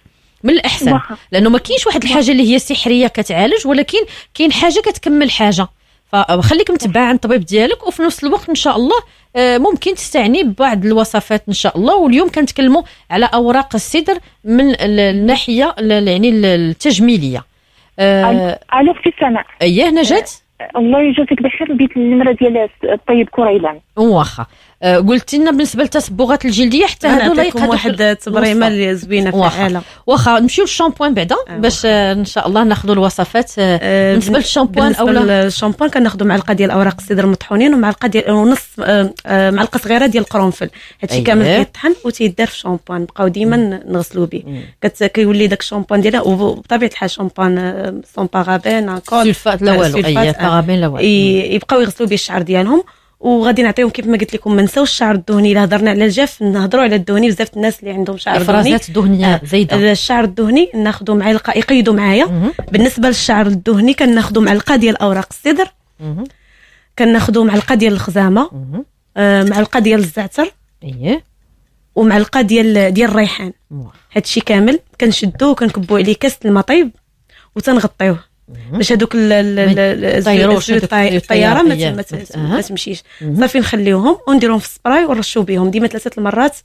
من الأحسن. لأنه ما كاينش واحد الحاجة اللي هي سحرية كتعالج ولكن كاين حاجة كتكمل حاجة. فخليك متبع عن الطبيب ديالك وفي نفس الوقت إن شاء الله آه، ممكن تستعني ببعض الوصفات إن شاء الله. واليوم كنتكلموا على أوراق السدر من ال- الناحية ال- يعني ال- التجميلية. آه، ألو أختي سناء. اييه نجاة؟ الله يجازيك بخير. بيت النمرة ديال الطيب كريلان واخا. آه، قلت لنا بالنسبة للتصبغات الجلدية حتى هذو لا يقعدوا واحد التبريمه. اللي زوينة فعاله واخا نمشيو للشامبوان بعدا آه، باش آه، إن شاء الله ناخذوا الوصفات آه، آه، بالنسبة للشامبوان أو لا. للشامبوان كناخذوا معلقه ديال اوراق السدر مطحونين ومعلقه ديال ونص آه، آه، معلقة صغيرة ديال القرنفل. هادشي. كامل كيطحن وتيدار في الشامبوان نبقاو ديما نغسلوا به. كيولي داك الشامبوان ديالها وبطبيعه الحال شامبوان آه، sans parabène كول. sulfate لا آه، والو اي آه. parabène لا والو. يبقاو يغسلوا به الشعر ديالهم. وغادي نعطيهم كيف ما قلت لكم ما نساوش الشعر الدهني. إلا هضرنا على الجاف نهضروا على الدهني. بزاف الناس اللي عندهم شعر دهني. دهنية آه، زايدة. الشعر الدهني ناخذوا معلقه يقيدوا معايا. بالنسبة للشعر الدهني كناخذوا معلقه ديال أوراق السدر. كناخذوا معلقه ديال الخزامة. آه، معلقه ديال الزعتر. اييه ومعلقه ديال ديال الريحان. هادشي كامل. كنشدوه وكنكبوا عليه كاس الماء طيب وتنغطيوه. باش هذوك ال- ال- ال- ال- يطيروش الزيوت هذوك الطي- الطيارة ما تمشيش. صافي نخليوهم ونديرهم في السبراي ونرشوا بهم ديما ثلاثة المرات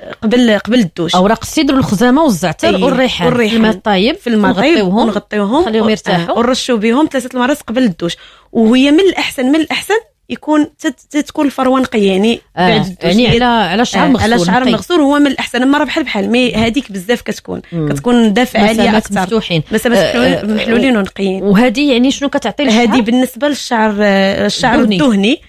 آه، قبل قبل الدوش. أوراق السدر والخزامة والزعتر أيه. والريحان والريحان. الماء الطيب في الماء ونغطيوهم. ونغطيوهم. نخليهم يرتاحوا. آه، ونرشوا بهم ثلاثة المرات قبل الدوش. وهي من الاحسن من الأحسن يكون تت- تتكون الفروه نقيه يعني آه. يعني على على شعر آه، مغسول. على شعر نقي. مغسول هو من الأحسن. أما راه بحال بحال مي هذيك بزاف كتكون. مم. كتكون دافعه عالية أكثر. مفتوحين. مسامات آه، محلولين- آه، ونقيين. وهذه يعني شنو كتعطي للشعر؟ هذه بالنسبة للشعر الشعر الدهني.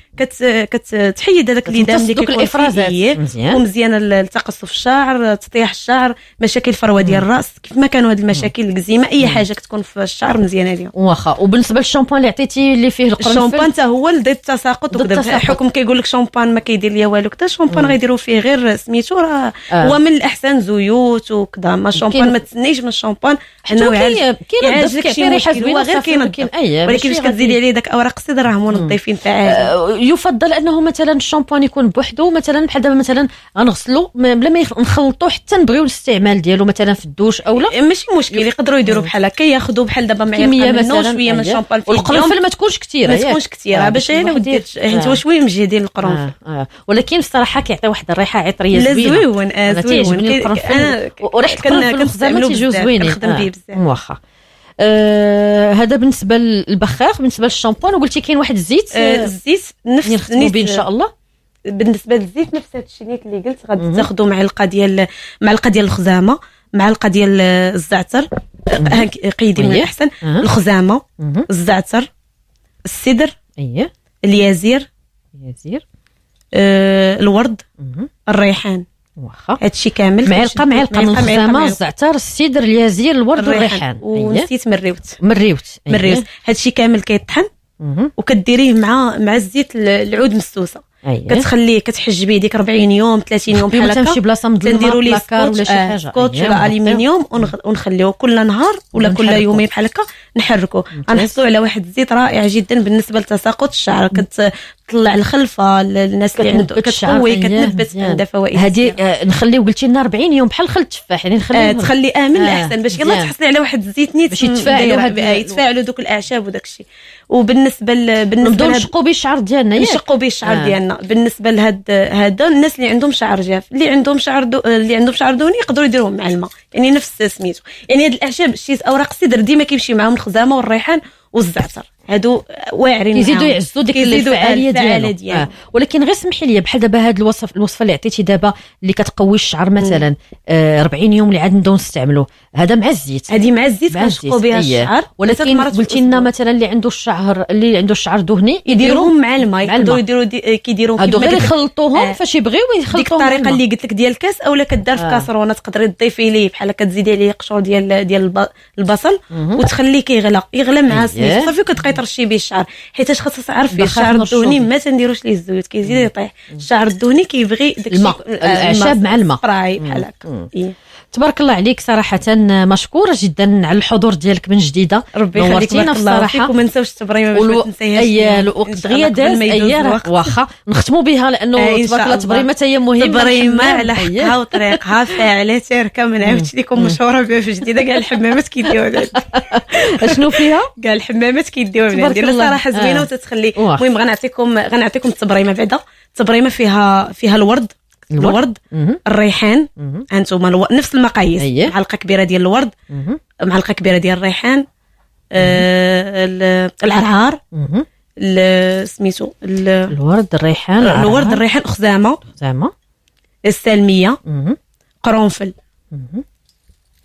كتحيد هذاك الليدام اللي كيكون الإفرازات. فيه مزيان. ومزيان ال- التقصف الشعر تطيح الشعر مشاكل الفروه ديال الرأس كيف ما كانوا هذه المشاكل الكزيمة أي حاجة كتكون في الشعر مزيانه اليوم. واخا. وبالنسبة للشامبوان اللي عطيتي اللي فيه القرنفل؟ الشامبان حتى هو ضد التساقط ضد. الحكم كيقول لك شامبان ما كيدير ليا والو كذا الشامبان غيديروا فيه غير سميتو راه آه. هو من الأحسن زيوت وكذا ما الشامبان ما تسنيش من الشامبان كاين يعالج لك شي مشكل. زوينة هو غير ولكن باش كتزيدي عليه داك أوراق السدر راه منظفين فعال آه، يفضل أنه مثلا الشامبوان يكون بوحدو مثلا بحال دابا مثلا غنغسلو بلا ما نخلطوه حتى نبغيو الاستعمال ديالو مثلا في الدوش أو لا. ماشي مشكل يقدروا يديروا بحال هكا ياخذوا بحال دابا معلقه منه مثلا شوية من اليوم. والقرنفل ما تكونش كثيره ما؟ تكونش كثيره آه، باش يعني الواحد ودير يت- حيت آه. هو شوية مجهدين القرنفل آه. ولكن الصراحة كيعطي واحد الريحة عطرية زوينة. زويون أنا زويون. تيعجبني كي- القرنفل وريحة القرنفل والخزامه تيجيو زوينين كنخدم به بزاف. واخا. آه هذا بالنسبة للبخاخ بالنسبة للشامبوان وقلتي كاين واحد الزيت آه، آه الزيت نفس به إن شاء الله بالنسبة للزيت نفس هذا الشيء اللي قلت غادي. تاخذوا معلقه ديال معلقه ديال الخزامة معلقه ديال الزعتر قيدي من. الاحسن أه. الخزامة. الزعتر السدر اييه اليازير يزير آه، الورد. الريحان واخا. هادشي كامل معلقه معلقه من الخزامه الزعتر السيدر اليازير الورد والريحان. ونسيت من الريوت. من الريوت. من الريوت. هادشي كامل كيطحن. وكديريه مع مع الزيت العود مسوسه أيه. كتخليه كتحجبيه ديك 40 يوم 30 يوم بحال هكا. تمشي بلاصه مظلمه تنديرو ليه ولا شي حاجة. سكوتش ولا الومنيوم ونخليوه كل نهار ولا كل يومين بحال هكا. نحركو غنحطو على واحد الزيت رائع جدا بالنسبة لتساقط الشعر. كتطلع الخلفة الناس اللي عنده كتقوي كتنبت عندها فوائد. هذه آه نخليو قلتي لنا 40 يوم بحال خل التفاح يعني نخليه آه تخلي آمن آه احسن باش يلا تحصلي على واحد الزيت نيت باش يتفاعلوا يتفاعلوا دوك الأعشاب وداك الشيء وبالنسبة بالنسبة نبداو نشقوا به الشعر ديالنا نشقوا به الشعر آه. ديالنا. بالنسبة لهاد هذا الناس اللي عندهم شعر جاف اللي عندهم شعر دو... اللي عندهم شعر دهني يقدروا يديروهم مع الماء. يعني نفس سميتو. يعني هاد الأعشاب شي أوراق السدر ديما كيمشي معاهم الخزامة والريحان والزعتر. هادو واعرين كيزيدوا يعزوا ديك الفعاليه ديالو ديال. آه. ولكن غير سمحي لي بحال دابا هاد الوصف الوصفة اللي عطيتي دابا اللي كتقوي الشعر مثلا آه 40 يوم اللي عاد نبداو نستعملوا هذا مع الزيت. هذه مع الزيت كنشقوا بها الشعر. ولكن قلتي لنا مثلا اللي عنده الشعر اللي عنده الشعر دهني يديروهم مع الماء يقدروا يديروا دي كيديروا هادو غير يخلطوهم آه. فاش يبغيو يخلطوهم ديك الطريقة اللي قلت لك ديال الكاس أولا كدار في آه. كاسرونه تقدري تضيفي ليه بحال كتزيدي عليه قشور ديال ديال البصل وتخليه كيغلى يغلى مع الزيت. صافي كتبقاي ترشي به الشعر حيتاش خاصها تعرفي الشعر الدهني ما تنديروش ليه الزيوت كيزيد يطيح. الشعر الدهني كيبغي داك الماء. الأعشاب مع الماء. بحال هكا. تبارك الله عليك صراحة مشكورة جدا على الحضور ديالك من جديدة. ربي يخليكينا الصراحة وما نساوش التبريمة باش ما تنسايهاش أي الوقت دغيا داز أي واخا. نختموا بها لأنه تبارك الله التبريمة هي مهمة. تبريمة على حقها وطريقها. فاعلة تاركة ما نعاودش لكم مشهورة بها في جديدة. كاع الحمامات كيديوها شنو فيها؟ كاع الحمامات كيديوها من عندنا صراحة زوينة آه. وتتخلي. المهم غنعطيكم غنعطيكم التبريمة بعدا. التبريمه فيها فيها الورد. الورد. الريحان أنتم ألو... نفس المقاييس أيه. معلقة كبيرة ديال الورد معلقة كبيرة ديال الريحان آه العرعار سميتو الورد الريحان الورد الريحان خزامه خزامه السلمية قرنفل.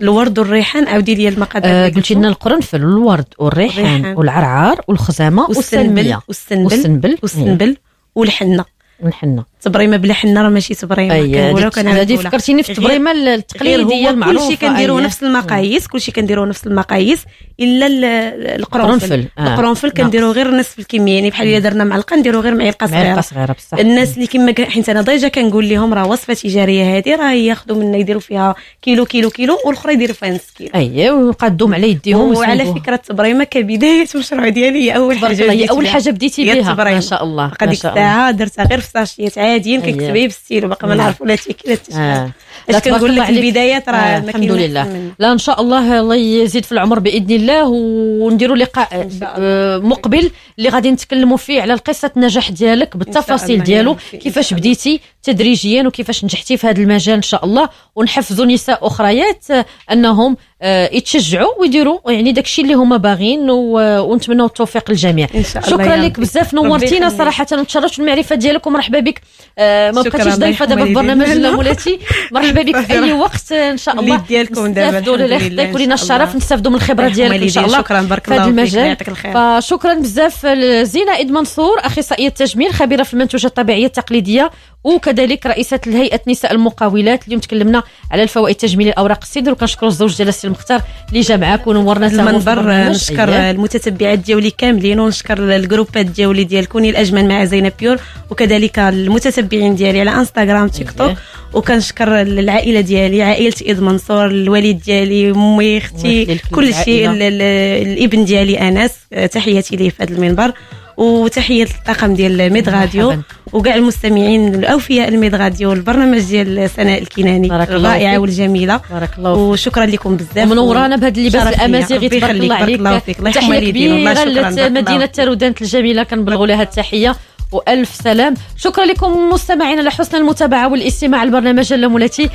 الورد والريحان عاودي لي المقادير آه قلتي لنا القرنفل والورد والريحان والعرعار والخزامة والسلمية. والسنبل والسنبل والسنبل والحنة. والحنة. تبريمة بلا حنه راه ماشي تبريمة أيه كان هذه فكرتيني في التبريمه التقليدية المعروفة كلشي كنديروا نفس المقاييس كلشي كنديروا نفس المقاييس إلا القرنفل. القرنفل كنديروا غير نصف الكميه يعني بحال إلا درنا معلقة نديروا غير معلقة صغيره معلقة صغيرة. بصح. الناس اللي كما حيت أنا ضيجه كنقول لهم راه وصفة تجارية هذه راه ياخذوا منا يديروا فيها كيلو كيلو كيلو والأخرى يديروا فيها نص كيلو اييه ويقادوهم على يديهم وعلى فكرة التبريمة كبداية مشروع ديالي هي أول حاجة أول حاجة بديتي بها. ما شاء الله ديك الساعة درتها غير في ساشيات عاديين كنكتبها بالستيل باقي ما نعرفوا لا تيكي لا اش كنقول لك البدايات راه آه الحمد لله. لا إن شاء الله الله يزيد في العمر بإذن الله ونديروا لقاء آه مقبل اللي غادي نتكلموا فيه على قصه النجاح ديالك بالتفاصيل ديالو كيفاش بديتي تدريجيا وكيفاش نجحتي في هذا المجال إن شاء الله. ونحفزوا نساء أخريات أنهم آه، يتشجعوا ويديروا يعني داكشي اللي هما باغيين ونتمنوا التوفيق للجميع. شكرا لك بزاف نورتينا صراحة وتشرفت بالمعرفة ديالك ومرحبا بك. آه ما بقيتيش ضيفة دابا في برنامج مولاتي مرحبا. بك في أي وقت إن شاء الله ديالكم دابا يخليك ولينا الشرف نستافدوا من الخبرة ديالك إن شاء الله شكرا بارك الله فيك يعطيك الخير. فشكرا بزاف لزينة ايد منصور اخصائيه تجميل خبيرة في المنتوجات الطبيعية التقليدية وكذلك رئيسة الهيئة نساء المقاولات اليوم تكلمنا على الفوائد التجميليه الأوراق السدر وكنشكروا الزوج ديال السي المختار اللي جا معاك ونورنا المنبر نشكر أيه. المتتبعات ديالي كاملين ونشكر الجروبات ديالي ديال كوني الأجمل مع زينب بيور وكذلك المتتبعين ديالي على إنستغرام تيك توك. أيه. وكنشكر العائلة ديالي عائلة إيد منصور الوالد ديالي أمي أختي كل شيء الابن ديالي أنس. تحياتي ليه في هذا المنبر. وتحية للطاقم ديال Med Radio وكاع المستمعين الأوفياء ال Med Radio البرنامج ديال سناء الكناني الرائعة والجميلة. بارك الله وشكرا لكم بزاف. منورانا بهذا اللباس الأمازيغي تبارك الله عليك الله فيك. الله يحمي كبيرة لمدينه تارودانت الجميلة. كنبلغوا لها التحية. وألف سلام. شكرا لكم مستمعينا على حسن المتابعة والاستماع لبرنامج اللامولاتي.